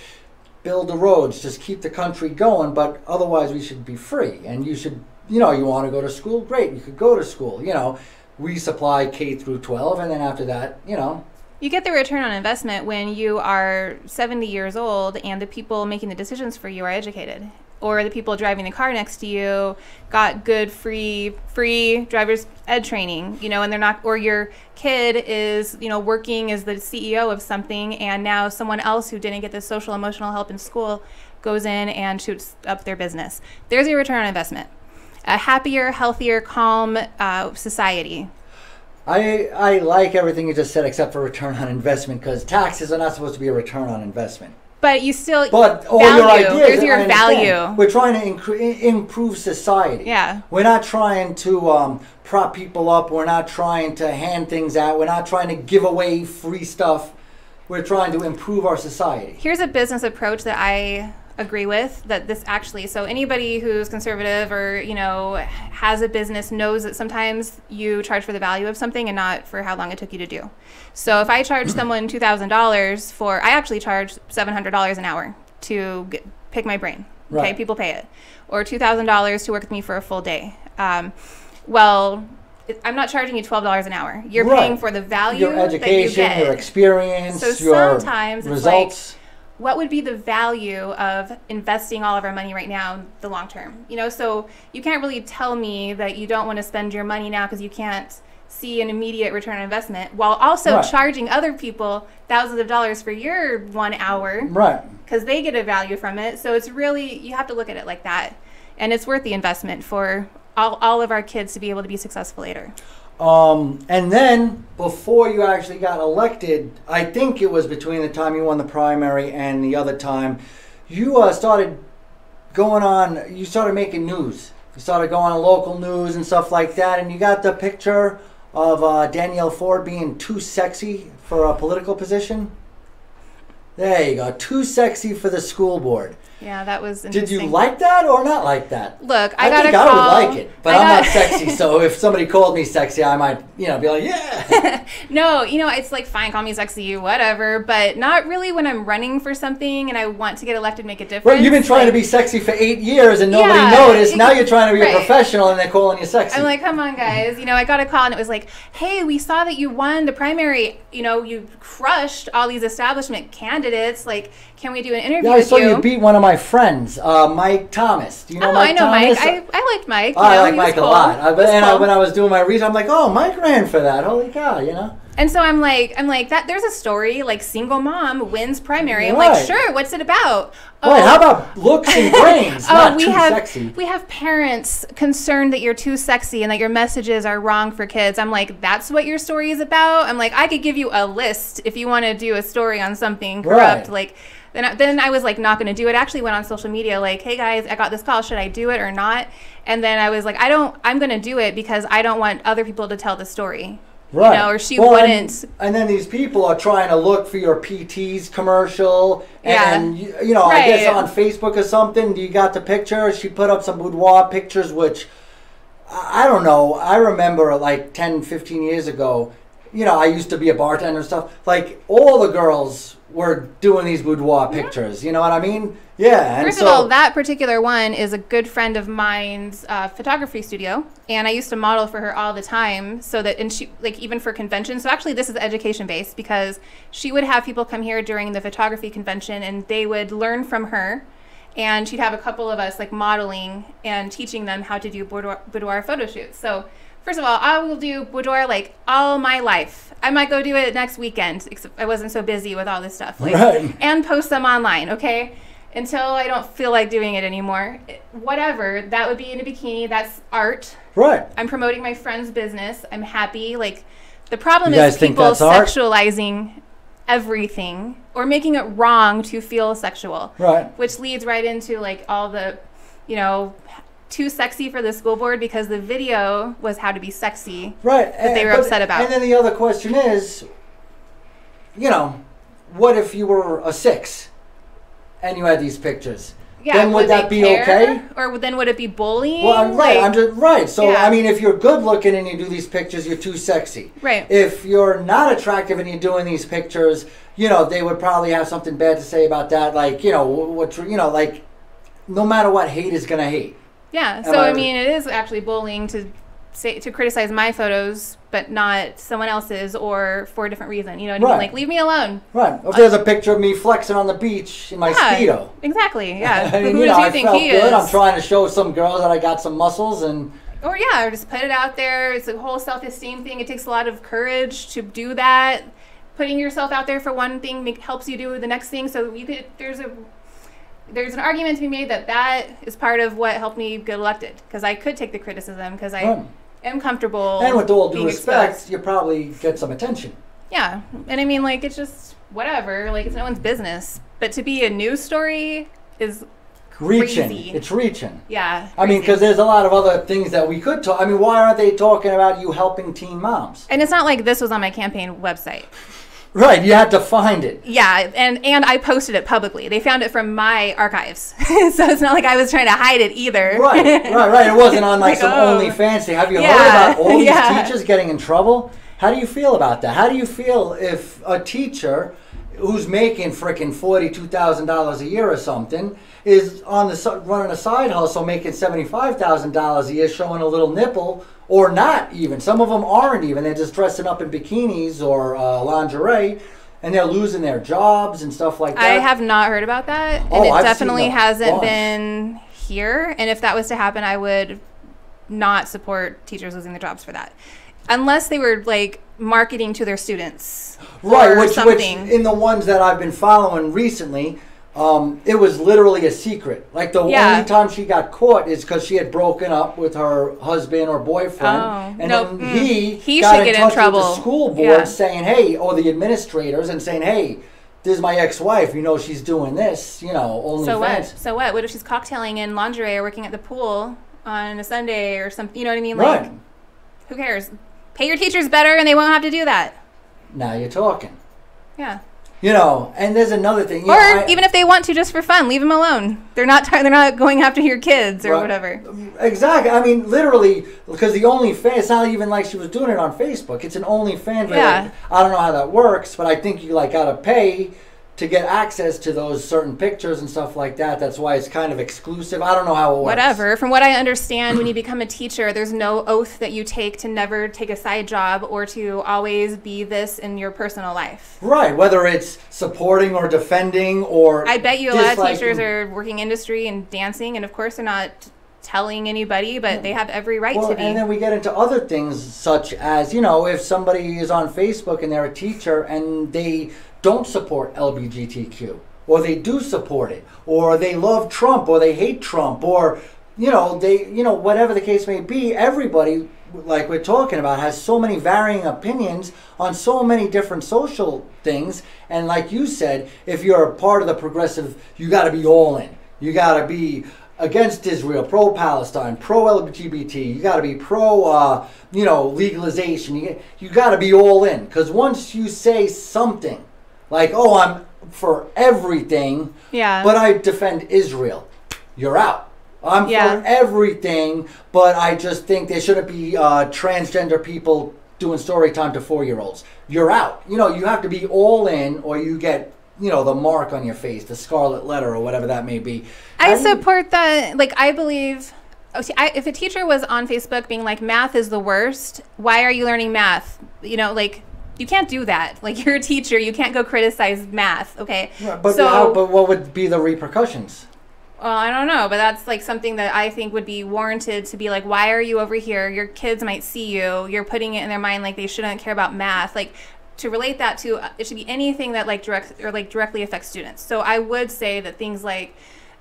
build the roads, just keep the country going, but otherwise we should be free. And you should, you know, you want to go to school, great, you could go to school. You know, we supply K through 12, and then after that, you know, You get the return on investment when you are 70 years old and the people making the decisions for you are educated. Or the people driving the car next to you got good free free driver's ed training, you know, and they're not or your kid is, you know, working as the CEO of something and now someone else who didn't get the social emotional help in school goes in and shoots up their business. There's your return on investment. A happier, healthier, calm uh, society I I like everything you just said except for return on investment because taxes are not supposed to be a return on investment. but you still But all value. your ideas, There's your value. We're trying to incre- improve society. Yeah. We're not trying to um, prop people up. We're not trying to hand things out. We're not trying to give away free stuff. We're trying to improve our society. Here's a business approach that I agree with that this actually so anybody who's conservative or you know has a business knows that sometimes you charge for the value of something and not for how long it took you to do so if i charge (clears throat) someone $2000 for i actually charge $700 an hour to get, pick my brain okay people pay it or $2000 to work with me for a full day um, well i'm not charging you $12 an hour you're Right. paying for the value Your you education, get. your experience, So your sometimes it's results. What would be the value of investing all of our money right now in the long term you know so you can't really tell me that you don't want to spend your money now because you can't see an immediate return on investment while also Right. charging other people thousands of dollars for your one hour right. because they get a value from it so it's really you have to look at it like that and it's worth the investment for all, all of our kids to be able to be successful later Um, and then before you actually got elected, I think it was between the time you won the primary and the other time, you uh, started going on. You started making news You started going on local news and stuff like that, and you got the picture of uh, Danielle Ford being too sexy for a political position. There you go, too sexy for the school board. Yeah, that was interesting. Did you like that or not like that? Look, I, I, got think a I call. would like it, but I I'm not (laughs) sexy. So if somebody called me sexy, I might, you know, be like, yeah. (laughs) No, you know, it's like fine, call me sexy, whatever, but not really when I'm running for something and I want to get elected, make a difference. Well, you've been trying to be sexy for eight years and nobody Yeah, noticed. it- Now you're trying to be right. a professional and they're calling you sexy. I'm like, come on, guys. You know, I got a call and it was like, hey, we saw that you won the primary. You know, you crushed all these establishment candidates. Like, can we do an interview yeah, I saw you beat one of my friends, uh, Mike Thomas. Do you know Mike? oh, Mike I know Thomas? Mike. I, I liked Mike. Oh, I like Mike a lot. I, and cool. when I was doing my research, I'm like, oh, Mike ran for that. Holy cow, you know? And so I'm like, I'm like that. There's a story like single mom wins primary. I'm like, sure. What's it about? Wait, how about looks and (laughs) brains? Oh, not we too have sexy. we have parents concerned that you're too sexy and that your messages are wrong for kids. I'm like, that's what your story is about. I'm like, I could give you a list if you want to do a story on something corrupt. Right. Like, then I, then I was like, not going to do it. I Actually, went on social media like, hey guys, I got this call. Should I do it or not? And then I was like, I don't. I'm going to do it because I don't want other people to tell the story. Right. know, or she Well, wouldn't. And, and then these people are trying to look for your PT's commercial. Yeah. And, you, you know, I guess on Facebook or something, do you got the picture. She put up some boudoir pictures, which I I don't know. I remember like 10, 15 years ago, you know, I used to be a bartender and stuff. Like, all the girls were doing these boudoir pictures. You know what I mean? Yeah. And First so, of all, that particular one is a good friend of mine's uh, photography studio, and I used to model for her all the time. So that, and she like even for conventions. So actually, this is education based because she would have people come here during the photography convention, and they would learn from her, and she'd have a couple of us like modeling and teaching them how to do boudoir, boudoir photo shoots. So. First of all, I will do boudoir like all my life. I might go do it next weekend, except I wasn't so busy with all this stuff. Like, Right. and post them online, okay? Until I don't feel like doing it anymore. Whatever, that would be in a bikini. That's art. right. I'm promoting my friend's business. I'm happy. Like, the problem You is people that's art? sexualizing everything or making it wrong to feel sexual. Right. Which leads right into like all the, you know, too sexy for the school board because the video was how to be sexy. Right. that they and- were upset about. And then the other question is, you know, what if you were a six and you had these pictures? Yeah, then would, that be care? okay? Or then would it be bullying? Well, I'm right. Like- I'm just right. So Yeah. I mean, if you're good looking and you do these pictures, you're too sexy. Right. If you're not attractive and you're doing these pictures, you know, they would probably have something bad to say about that. Like, you know, what you know, like, no matter what, hate is gonna hate. Yeah. So I- I mean, it is actually bullying to say to criticize my photos, but not someone else's, or for a different reason. You know what I mean? Like, leave me alone. Right. If there's a picture of me flexing on the beach in my Yeah. speedo. Exactly. Yeah. (laughs) I mean, Who you do know, you I think felt he good. is? I'm trying to show some girls that I got some muscles, and or yeah, or just put it out there. It's a whole self-esteem thing. It takes a lot of courage to do that. Putting yourself out there for one thing make, helps you do the next thing. So you could there's a there's an argument to be made that that is part of what helped me get elected because I could take the criticism because I am comfortable. and with all due respect, exposed. you probably get some attention. Yeah, and I mean, like, it's just whatever. Like, it's no one's business. But to be a news story is, Reaching, Crazy. it's reaching. yeah. I mean, because there's a lot of other things that we could talk. I mean, why aren't they talking about you helping teen moms? and it's not like this was on my campaign website. Right, you had to find it. Yeah, and and I posted it publicly. They found it from my archives, (laughs) so it's not like I was trying to hide it either. Right, right, right. It wasn't on like, (laughs) Like, some oh. OnlyFans thing. Have you heard about all (laughs) these yeah. teachers getting in trouble? How do you feel about that? How do you feel if a teacher who's making frickin' forty-two thousand dollars a year or something is on the running a side hustle making seventy-five thousand dollars a year, showing a little nipple, or not even? Some of them aren't even. They're just dressing up in bikinis or uh, lingerie, and they're losing their jobs and stuff like that. I have not heard about that, and Oh, it I've definitely hasn't bunch. been here. And if that was to happen, I would not support teachers losing their jobs for that, unless they were like marketing to their students, right or which, which something. in the ones that i've been following recently um, it was literally a secret like the Yeah. only time she got caught is because she had broken up with her husband or boyfriend Oh, and no, then mm. he, He got should in get in trouble. with the school board Yeah. saying hey or the administrators and saying hey this is my ex-wife you know she's doing this you know only So what? So what? What if she's cocktailing in lingerie or working at the pool on a Sunday or something. You know what I mean? Right. Like, who cares? Pay your teachers better, and they won't have to do that. Now you're talking. Yeah. You know, and there's another thing. Or know, I- even if they want to, just for fun, leave them alone. They're not. Tar- they're not going after your kids or Right. whatever. Exactly. I mean, literally, because the only fan. it's not even like she was doing it on Facebook. It's an OnlyFans. where, Yeah. like, I don't know how that works, but I think you like gotta pay to get access to those certain pictures and stuff like that. That's why it's kind of exclusive. I don't know how it works. Whatever. From what I understand, when you become a teacher, there's no oath that you take to never take a side job or to always be this in your personal life. Right. Whether it's supporting or defending or I bet you a lot of teachers are working industry and dancing, and of course they're not telling anybody, but they have every right Well, to be. and then we get into other things such as you know if somebody is on Facebook and they're a teacher and they don't support LGBTQ or they do support it or they love Trump or they hate Trump or you know they you know whatever the case may be everybody like we're talking about has so many varying opinions on so many different social things and like you said if you're a part of the progressive you got to be all in you got to be against Israel, pro Palestine, pro LGBT. You got to be pro, uh, you know, legalization. You, you got to be all in because once you say something like, "Oh, I'm for everything," yeah. but I defend Israel, you're out. I'm Yeah. for everything, but I just think there shouldn't be uh, transgender people doing story time to four year olds. You're out. You know, you have to be all in, or you get, you know, the mark on your face, the scarlet letter, or whatever that may be. I you- support that. Like, I believe. oh, see, I, if a teacher was on Facebook being like, math is the worst, why are you learning math? You know, like, you can't do that. (laughs) Like, you're a teacher. You can't go criticize math, okay? Right, But, so, how, but what would be the repercussions? well, I don't know, but that's like something that I think would be warranted to be like, why are you over here? Your kids might see you. You're putting it in their mind like they shouldn't care about math. Like, to relate that to, uh, it should be anything that like direct or like directly affects students. So I would say that things like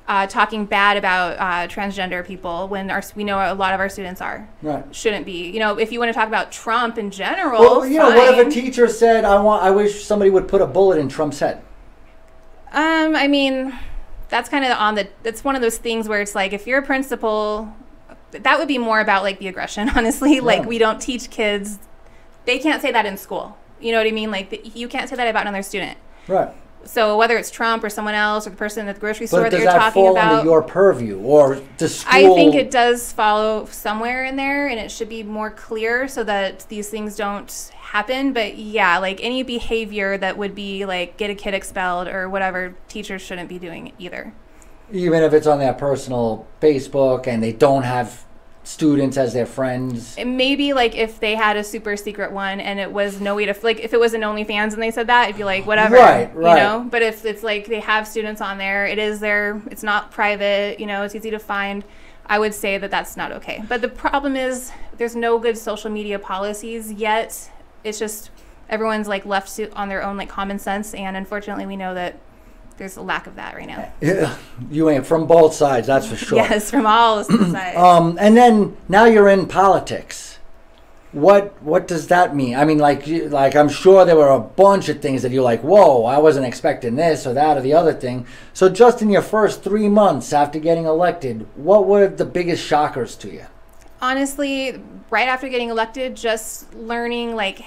uh, talking bad about uh, transgender people when our, we know a lot of our students are Right. shouldn't be. You know, if you want to talk about Trump in general, Well, you know, what if a teacher said, "I want, I wish somebody would put a bullet in Trump's head"? Um, I mean, that's kind of on the. That's one of those things where it's like if you're a principal, that would be more about like the aggression. (laughs) Honestly, like we don't teach kids. They can't say that in school. You know what I mean? Like the, you can't say that about another student. Right. So whether it's Trump or someone else or the person at the grocery store that you're that talking fall about, under your purview or the school? I think it does follow somewhere in there, and it should be more clear so that these things don't happen. But yeah, like any behavior that would be like get a kid expelled or whatever, teachers shouldn't be doing either. even if it's on their personal Facebook and they don't have students as their friends. Maybe like if they had a super secret one and it was no way to like if it was an OnlyFans and they said that, it'd be like whatever, Right, right. you know. But if it's like they have students on there, it is their, it's not private, you know, it's easy to find. I would say that that's not okay. But the problem is there's no good social media policies yet. It's just everyone's like left to, on their own like common sense, and unfortunately, we know that there's a lack of that right now. Yeah, you ain't from both sides, that's for sure. Yes, from all (clears throat) sides. Um, and then now you're in politics. What what does that mean? I mean, like like I'm sure there were a bunch of things that you're like, whoa, I wasn't expecting this or that or the other thing. So just in your first three months after getting elected, what were the biggest shockers to you? honestly, right after getting elected, just learning like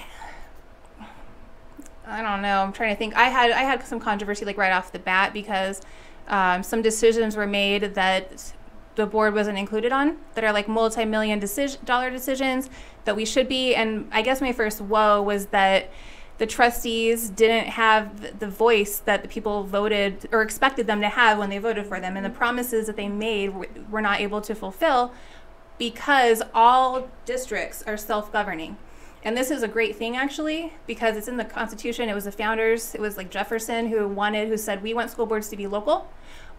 I don't know. I'm trying to think. I had I had some controversy like right off the bat because um, some decisions were made that the board wasn't included on that are like multi-million decision dollar decisions that we should be. And I guess my first woe was that the trustees didn't have the voice that the people voted or expected them to have when they voted for them, and the promises that they made were, were not able to fulfill because all districts are self-governing. And this is a great thing actually because it's in the Constitution. It was the founders. It was like Jefferson who wanted, who said, we want school boards to be local.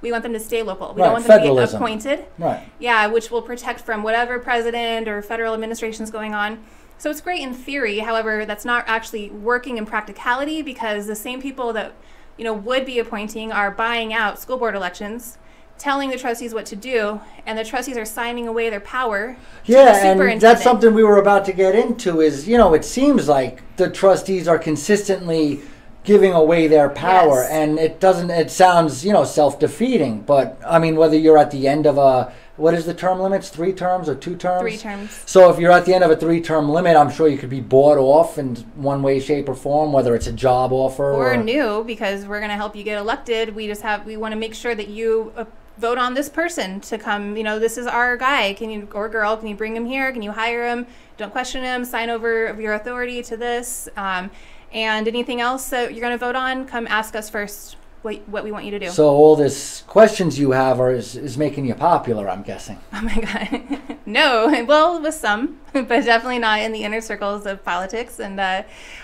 We want them to stay local. We Right, don't want them to be appointed. Right. Yeah, which will protect from whatever president or federal administration is going on. So it's great in theory. However, that's not actually working in practicality because the same people that you know would be appointing are buying out school board elections, telling the trustees what to do, and the trustees are signing away their power. to the Yeah, and that's something we were about to get into. Is you know, it seems like the trustees are consistently giving away their power, Yes. and it doesn't. It sounds you know self defeating, but I mean, whether you're at the end of a what is the term limits? Three terms or two terms? Three terms. So if you're at the end of a three-term limit, I'm sure you could be bought off in one way, shape, or form, whether it's a job offer or new because we're going to help you get elected. We just have we want to make sure that you vote on this person to come. You know, this is our guy. Can you or girl? Can you bring him here? Can you hire him? Don't question him. Sign over of your authority to this. Um, and anything else that you're going to vote on, come ask us first what, what we want you to do. So all this questions you have are is, is making you popular, I'm guessing. Oh my god, (laughs) no. Well, with some, (laughs) but definitely not in the inner circles of politics. And uh,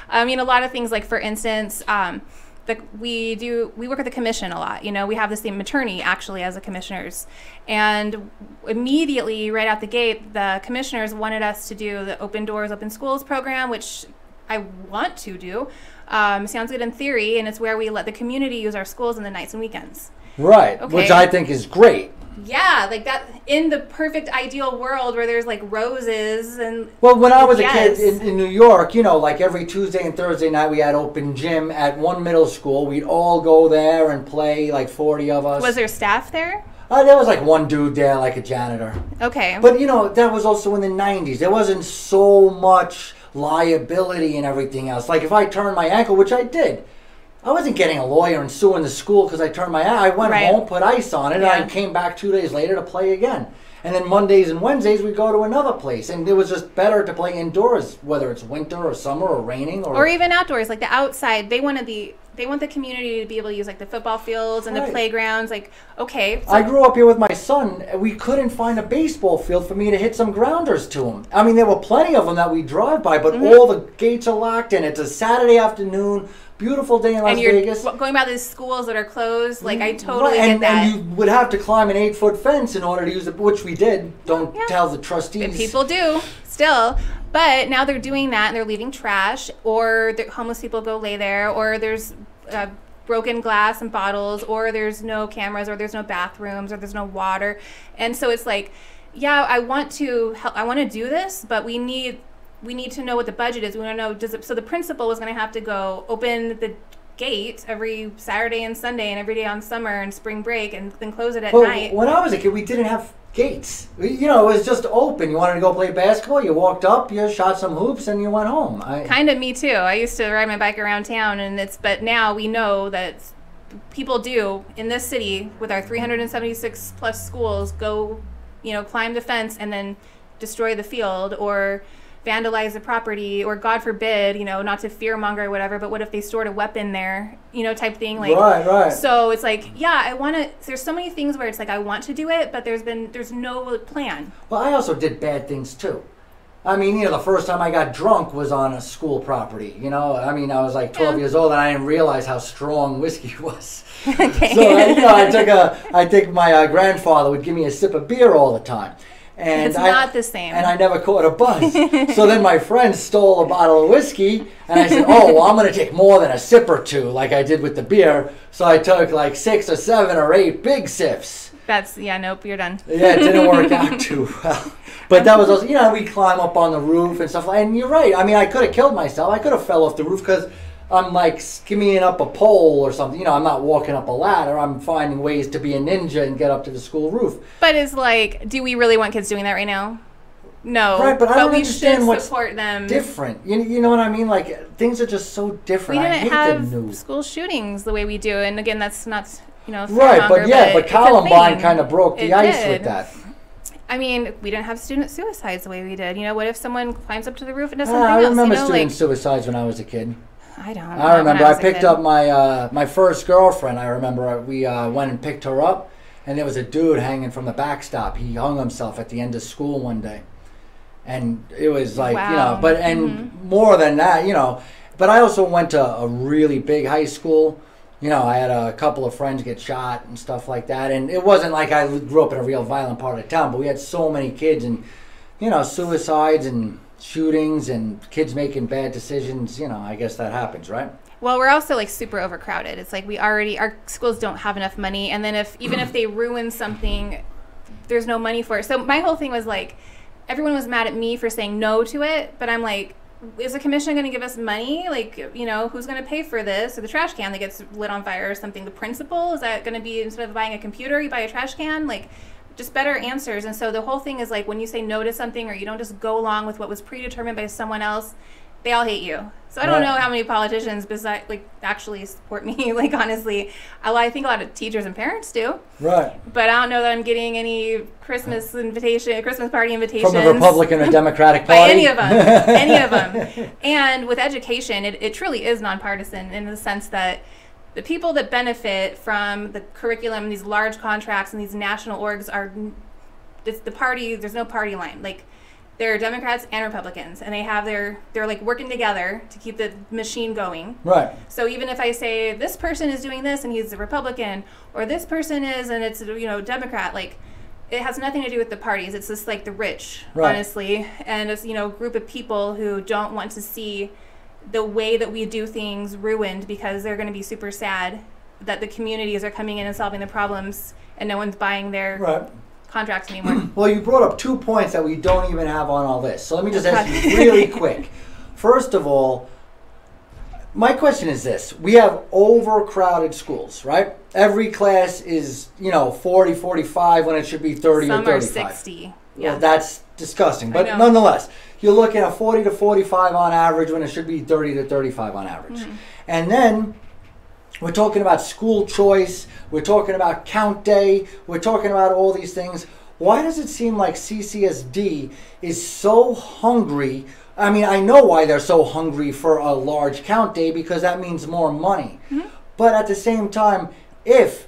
I mean, a lot of things like, for instance, um, the, we do we work with the commission a lot. You know, we have the same attorney actually as the commissioners, and immediately right out the gate, the commissioners wanted us to do the Open Doors, Open Schools program, which I want to do. Um, sounds good in theory, and it's where we let the community use our schools on the nights and weekends. Right, Okay. which I think is great. Yeah, like that in the perfect ideal world where there's like roses and Well, when I was a kid in, in New York, you know, like every Tuesday and Thursday night, we had open gym at one middle school. We'd all go there and play, like 40 of us. was there staff there? Uh, there was like one dude there, like a janitor. Okay. But you know, that was also in the '90s. There wasn't so much liability and everything else. Like if I turned my ankle, which I did, I wasn't getting a lawyer and suing the school because I turned my. I went Right. home, put ice on it, and I came back two days later to play again. And then Mondays and Wednesdays we go to another place, and it was just better to play indoors, whether it's winter or summer or raining or. or even outdoors, like the outside. They wanted the they want the community to be able to use like the football fields and the playgrounds. Like, okay, so I grew up here with my son. We couldn't find a baseball field for me to hit some grounders to him. I mean, there were plenty of them that we drive by, but Mm-hmm. all the gates are locked, and it's a Saturday afternoon, beautiful day in Las and you're Vegas. going by these schools that are closed. Like, I totally Right, get and, that. and you would have to climb an eight-foot fence in order to use it, which we did. Don't Yeah. tell the trustees. And people do still, but now they're doing that and they're leaving trash, or the homeless people go lay there, or there's uh, broken glass and bottles, or there's no cameras, or there's no bathrooms, or there's no water, and so it's like, yeah, I want to help, I want to do this, but we need we need to know what the budget is. We want to know does it, so the principal is going to have to go open the gate every Saturday and Sunday and every day on summer and spring break and then close it at Well, night. when I was a kid, we didn't have gates. You know, it was just open. You wanted to go play basketball, you walked up, you shot some hoops, and you went home. I, kind of me too i used to ride my bike around town and it's but now we know that people do in this city with our 376 plus schools go you know climb the fence and then destroy the field or vandalize the property or god forbid you know not to fear monger or whatever but what if they stored a weapon there you know type thing like right, right. so it's like yeah i want to there's so many things where it's like i want to do it but there's been there's no plan Well, I also did bad things too. I mean, you know, the first time I got drunk was on a school property. You know, I mean, I was like 12 Yeah. years old and I didn't realize how strong whiskey (laughs) was. (laughs) okay So, I, you know, I took a, I think my uh, grandfather would give me a sip of beer all the time. And It's I, not the same. And I never caught a buzz. so then my friend stole a bottle of whiskey, and I said, "Oh, well, I'm going to take more than a sip or two, like I did with the beer." So I took like six or seven or eight big sips. that's yeah nope you're done Yeah, it didn't work out (laughs) too well. But that was also, you know, we climb up on the roof and stuff. And you're right. I mean, I could have killed myself. I could have fell off the roof because I'm like skimming up a pole or something. You know, I'm not walking up a ladder. I'm finding ways to be a ninja and get up to the school roof. But it's like, do we really want kids doing that right now? No. Right, but I don't we understand should what's support them. Different. You, you know what I mean? Like things are just so different. I didn't hate have school shootings the way we do, and again, that's not you know Right, but yeah, but a Columbine kind of broke the It ice did. with that. I mean, we didn't have student suicides the way we did. You know, what if someone climbs up to the roof and does Ah, something I else? remember you know, student like suicides when I was a kid. I don't. I remember I, picked up my uh, my first girlfriend. I remember we uh, went and picked her up, and there was a dude hanging from the backstop. He hung himself at the end of school one day, and it was like you know. Wow. Mm-hmm. But and more than that, you know. But I also went to a really big high school. You know, I had a couple of friends get shot and stuff like that, and it wasn't like I grew up in a real violent part of town. But we had so many kids, and you know, suicides and shootings and kids making bad decisions. You know, I guess that happens, right? Well, we're also like super overcrowded. It's like we already our schools don't have enough money, and then if even if (clears throat) they ruin something, there's no money for it. So my whole thing was like, everyone was mad at me for saying no to it, but I'm like, is the commission going to give us money? Like, you know, who's going to pay for this? Or the trash can that gets lit on fire or something? The principal is that going to be instead of buying a computer, you buy a trash can? Like, just better answers. And so the whole thing is like when you say no to something or you don't just go along with what was predetermined by someone else, they all hate you. So I don't Right. know how many politicians besides like actually support me. (laughs) like honestly, I, I think a lot of teachers and parents do, Right. but I don't know that I'm getting any Christmas invitation, Christmas party invitations From the Republican or (laughs) Democratic by Party. any of them, any of them. (laughs) And with education, it, it truly is nonpartisan in the sense that the people that benefit from the curriculum, these large contracts, and these national orgs are it's the party. There's no party line. Like they're Democrats and Republicans, and they have their they're like working together to keep the machine going. Right. So even if I say this person is doing this and he's a Republican, or this person is and it's you know Democrat, like it has nothing to do with the parties. It's just like the rich, Right. honestly, and it's you know group of people who don't want to see the way that we do things ruined because they're going to be super sad that the communities are coming in and solving the problems and no one's buying their Right. contracts anymore. (clears throat) Well, you brought up two points that we don't even have on our list. So let me just ask you really quick. (laughs) First of all, my question is this. We have overcrowded schools, right? Every class is, you know, 40, 45 when it should be 30 Some or are 35. 60. Well, Yeah. that's disgusting. But nonetheless, you're looking at 40 to 45 on average when it should be 30 to 35 on average. Mm-hmm. And then we're talking about school choice, we're talking about count day, we're talking about all these things. Why does it seem like CCSD is so hungry? I mean, I know why they're so hungry for a large count day because that means more money. But at the same time, if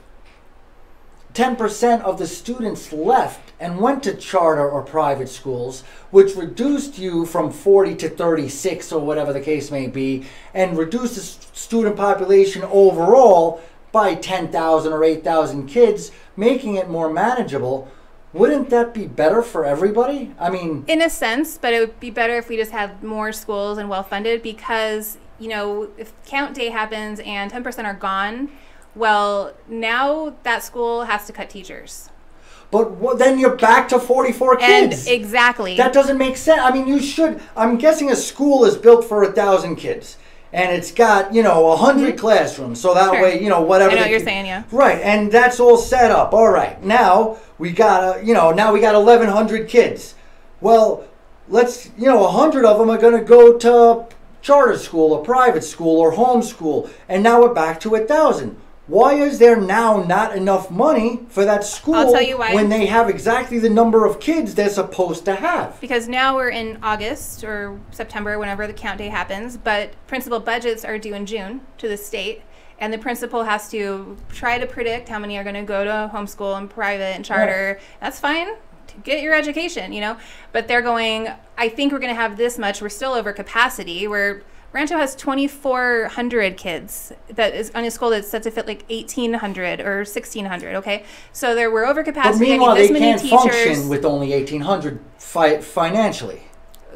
10% of the students left and went to charter or private schools, which reduced you from 40 to 36 or whatever the case may be, and reduced the student population overall by 10,000 or 8,000 kids, making it more manageable. Wouldn't that be better for everybody? I mean, in a sense, but it would be better if we just had more schools and well funded because, you know, if count day happens and 10% are gone, well, now that school has to cut teachers. but then you're back to 44 And kids. exactly. That doesn't make sense. I mean, you should. I'm guessing a school is built for a thousand kids, and it's got you know a 100 classrooms, so that Mm-hmm. Sure. way you know whatever. I know what you're saying, yeah. Right, and that's all set up. All right, now we got a you know now we got 1,100 kids. Well, let's you know 100 of them are going to go to charter school or private school or homeschool, and now we're back to a thousand. Why is there now not enough money for that school tell you why. when they have exactly the number of kids they're supposed to have? because now we're in August or September, whenever the count day happens, but principal budgets are due in June to the state. And the principal has to try to predict how many are going to go to homeschool and private and charter. That's fine. Get your education, you know. But they're going, I think we're going to have this much. We're still over capacity. We're Rancho has 2,400 kids that is on a school that's set to fit like 1,800 or 1,600. Okay, so there we're over But capacity. I need this they many can't teachers. function with only 1,800 fi- financially.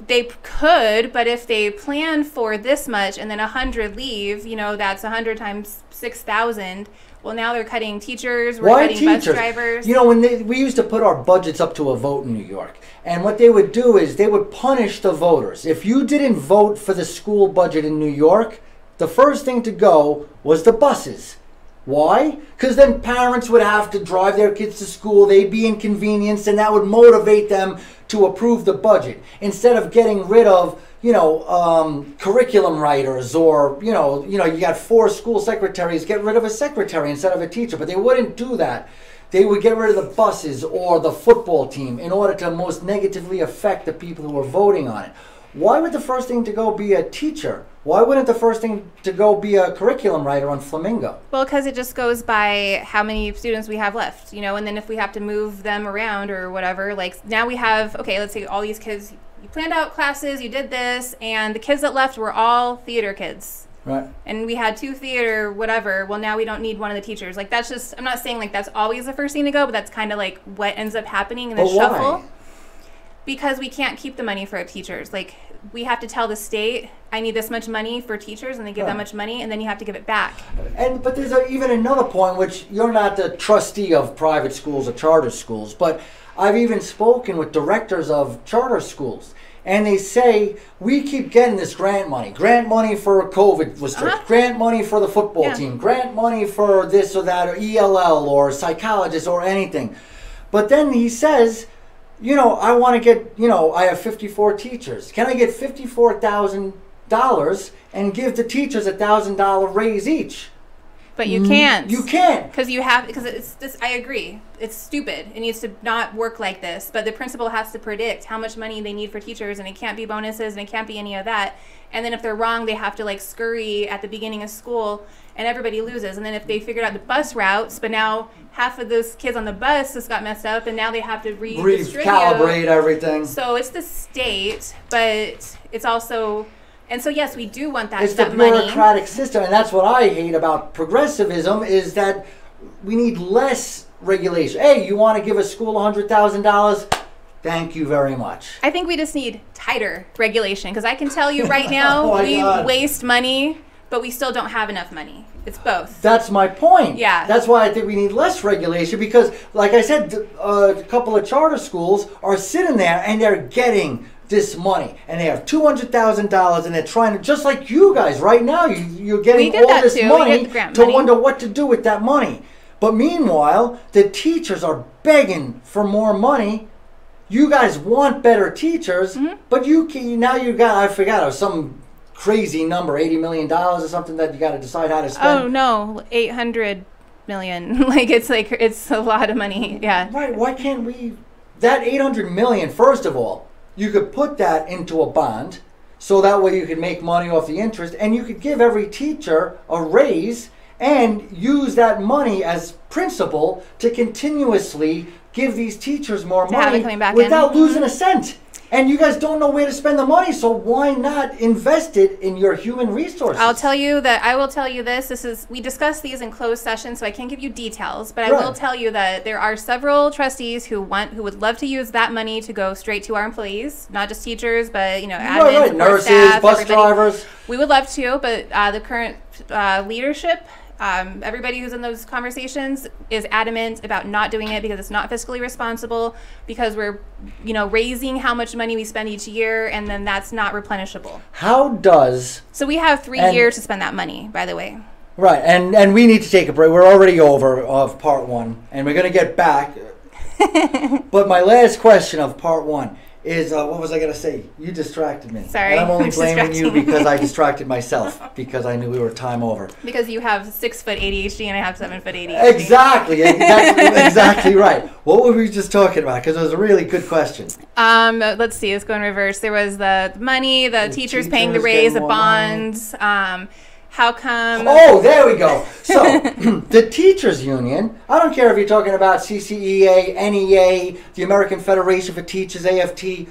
they could, but if they plan for this much and then a hundred leave, you know, that's a hundred times six thousand. Well, now they're cutting teachers. We're Why cutting bus drivers. You know, when they, we used to put our budgets up to a vote in New York, and what they would do is they would punish the voters. If you didn't vote for the school budget in New York, the first thing to go was the buses. Why? Because then parents would have to drive their kids to school, they'd be inconvenienced, and that would motivate them to approve the budget instead of getting rid of, you know, um, curriculum writers or, you know, you know, you got four school secretaries, get rid of a secretary instead of a teacher. But they wouldn't do that. They would get rid of the buses or the football team in order to most negatively affect the people who are voting on it. Why would the first thing to go be a teacher? Why wouldn't the first thing to go be a curriculum writer on Flamingo? well, because it just goes by how many students we have left, you know, and then if we have to move them around or whatever, like now we have okay, let's say all these kids. You planned out classes, you did this, and the kids that left were all theater kids. Right. and we had two theater whatever well now we don't need one of the teachers like that's just i'm not saying like that's always the first thing to go but that's kind of like what ends up happening in the But shuffle why? because we can't keep the money for our teachers like we have to tell the state i need this much money for teachers and they give Right. that much money and then you have to give it back And but there's a, even another point which you're not the trustee of private schools or charter schools, but I've even spoken with directors of charter schools, and they say we keep getting this grant money, grant money for COVID restrict, Uh-huh. grant money for the football Yeah. team, grant money for this or that or ELL or psychologists or anything. But then he says, you know, I want to get, you know, I have 54 teachers. Can I get $54,000 and give the teachers a $1,000 raise each? But you mm. can't. You can't. Because you have, because it's this, I agree. It's stupid. It needs to not work like this. But the principal has to predict how much money they need for teachers, and it can't be bonuses, and it can't be any of that. And then if they're wrong, they have to like scurry at the beginning of school, and everybody loses. And then if they figured out the bus routes, but now half of those kids on the bus just got messed up, and now they have to redistribute. Recalibrate everything. So it's the state, but it's also, and so yes, we do want that, It's the that money. bureaucratic system, and that's what I hate about progressivism is that we need less regulation. Hey, you want to give a school hundred thousand dollars? Thank you very much. I think we just need tighter regulation because I can tell you right (laughs) now Oh we God. waste money, but we still don't have enough money. It's both. That's my point. Yeah. That's why I think we need less regulation because, like I said, uh, a couple of charter schools are sitting there and they're getting this money and they have two hundred thousand dollars and they're trying to just like you guys right now. You, you're getting get all this too. Money to money. wonder what to do with that money. But meanwhile, the teachers are begging for more money. You guys want better teachers, Mm-hmm. but you can, now you got I forgot it was some crazy number, eighty million dollars or something that you got to decide how to spend. Oh no, eight hundred million. (laughs) like it's like it's a lot of money. Yeah. Right. Why can't we? That 800 million, first of all, you could put that into a bond so that way you could make money off the interest and you could give every teacher a raise and use that money as principal to continuously give these teachers more To money back in. without losing a mm-hmm. cent. And you guys don't know where to spend the money, so why not invest it in your human resources? I'll tell you that I will tell you this. This is we discussed these in closed session, so I can't give you details, but I Right. will tell you that there are several trustees who want who would love to use that money to go straight to our employees, not just teachers, but you know, admins, right, right. Nurses, staff, bus everybody. drivers. We would love to, but uh, the current uh, leadership, um, everybody who's in those conversations, is adamant about not doing it because it's not fiscally responsible. Because we're, you know, raising how much money we spend each year, and then that's not replenishable. How does So we have three And- years to spend that money. By the way, Right, and and we need to take a break. We're already over of part one, and we're gonna get back. (laughs) but my last question of part one is, uh, what was I gonna say? You distracted me. Sorry, and I'm only (laughs) I'm blaming you because I distracted myself because I knew we were time over. because you have six foot ADHD and I have seven foot ADHD. Exactly, (laughs) that's exactly right. What were we just talking about? Because it was a really good question. Um, let's see. Let's go in reverse. There was the money, the, The teachers paying the raise, the bonds. Um, how come? Oh, there we go. So, (laughs) (clears throat) the teachers union, I don't care if you're talking about CCEA, NEA, the American Federation for Teachers, AFT,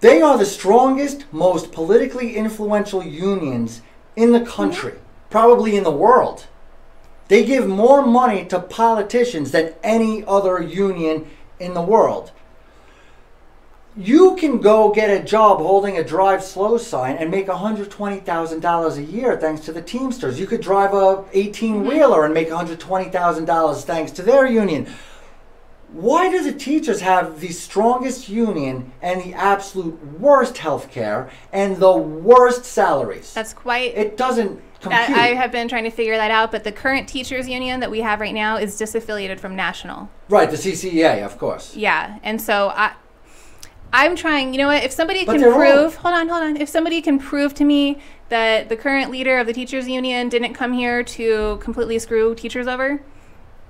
they are the strongest, most politically influential unions in the country, probably in the world. They give more money to politicians than any other union in the world. You can go get a job holding a drive slow sign and make $120,000 a year thanks to the Teamsters. You could drive a 18 wheeler and make $120,000 thanks to their union. Why do the teachers have the strongest union and the absolute worst health care and the worst salaries? That's quite. it doesn't that, I have been trying to figure that out, but the current teachers union that we have right now is disaffiliated from national. right, the CCEA, of course. Yeah, and so I, I'm trying. You know what? If somebody But can prove, hold on, hold on. If somebody can prove to me that the current leader of the teachers union didn't come here to completely screw teachers over,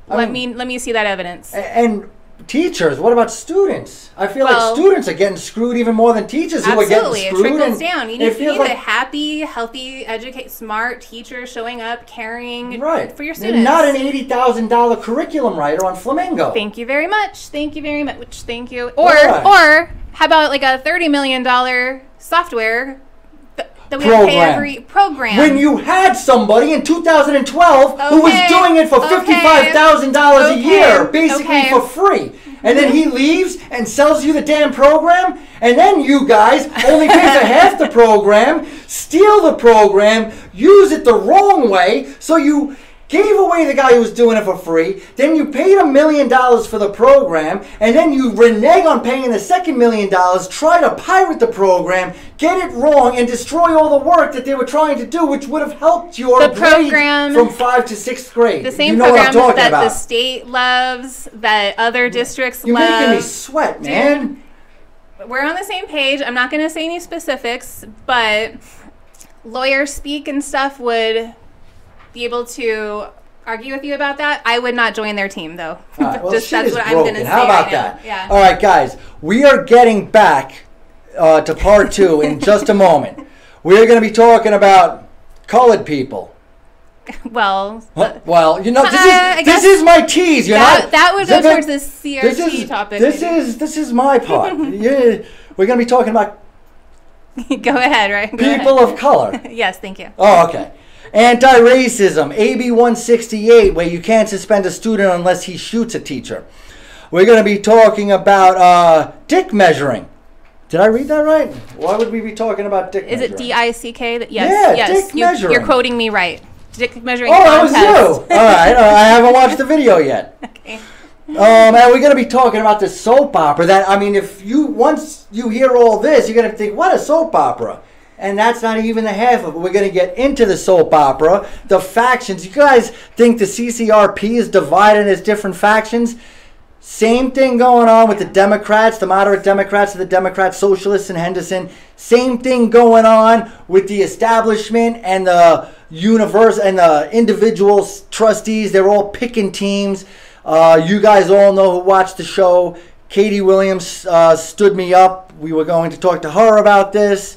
I let mean- me let me see that evidence. And teachers, what about students? I feel Well- like students are getting screwed even more than teachers who are Absolutely, getting it trickles down. You need, you need like, a happy, healthy, educate, smart teacher showing up, caring right for your students. Not an eighty thousand dollar curriculum writer on Flamingo. Thank you very much. Thank you very much. Thank you. Or Alright. or how about like a thirty million dollar software that we have to pay Program. every program? when you had somebody in 2012 who was doing it for $55,000 a year, basically okay. for free. And then he mm-hmm. leaves and sells you the damn program, and then you guys only pay for (laughs) half the program, steal the program, use it the wrong way, so you gave away the guy who was doing it for free. Then you paid a million dollars for the program, and then you renege on paying the second million dollars, try to pirate the program, get it wrong, and destroy all the work that they were trying to do, which would have helped your The program- from five to sixth grade. The same you know program that about. the state loves, that other districts You're love. making me sweat, man. We're on the same page. I'm not going to say any specifics, but lawyers speak and stuff would be able to argue with you about that. I would not join their team, though. Right, well, (laughs) Just that's what I'm broken. going to say How about right that? Yeah. All right, guys, we are getting back uh, to part two in (laughs) just a moment. We're going to be talking about colored people. (laughs) Well, Huh? Well, you know, this Uh, is this is my tease. You're that, not. that would go towards the CRT This is topic. this maybe. is this is my part. yeah, we're going to be talking about go ahead, right? Go people ahead. of color. yes, thank you. Oh, okay. Anti-racism, AB 168, where you can't suspend a student unless he shoots a teacher. We're going to be talking about uh, dick measuring. Did I read that right? Why would we be talking about dick Is measuring? it D I C K? That yes, Yeah, yes. dick you, measuring. You're quoting me right. Dick measuring Oh, that was you. (laughs) All right, uh, I haven't watched the video yet. (laughs) Okay. Um, and we're gonna be talking about the soap opera. That I mean, if you once you hear all this, you're gonna think, "What a soap opera!" And that's not even the half of it. We're gonna get into the soap opera, the factions. You guys think the CCRP is divided as different factions? Same thing going on with the Democrats, the moderate Democrats, the Democrat Socialists in Henderson. Same thing going on with the establishment and the universe and the individual trustees. They're all picking teams. Uh, you guys all know who watched the show. Katie Williams uh, stood me up. We were going to talk to her about this.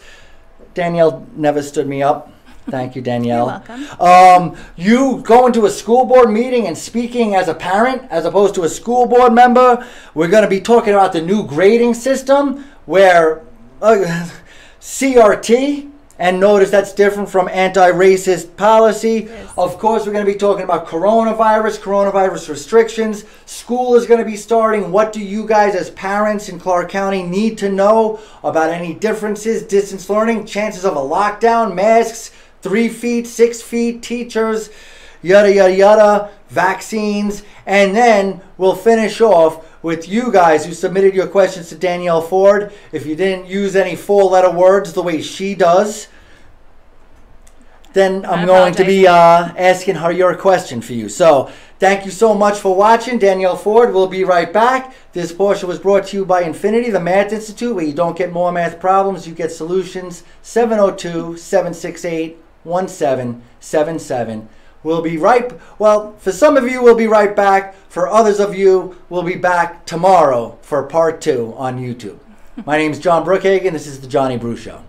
Danielle never stood me up. Thank you, Danielle. (laughs) welcome. Um, you going to a school board meeting and speaking as a parent as opposed to a school board member. We're going to be talking about the new grading system where uh, (laughs) CRT, and notice that's different from anti racist policy. Yes. Of course, we're going to be talking about coronavirus, coronavirus restrictions. School is going to be starting. What do you guys, as parents in Clark County, need to know about any differences, distance learning, chances of a lockdown, masks, three feet, six feet, teachers, yada, yada, yada, vaccines. And then we'll finish off with you guys who submitted your questions to Danielle Ford. If you didn't use any four letter words the way she does, then I'm going to be uh, asking her your question for you. So thank you so much for watching. Danielle Ford will be right back. This portion was brought to you by Infinity, the Math Institute, where you don't get more math problems, you get solutions. 702 768 1777. We'll be right, well, for some of you, we'll be right back. For others of you, we'll be back tomorrow for part two on YouTube. My name is John Brookhagen. This is The Johnny Bru Show.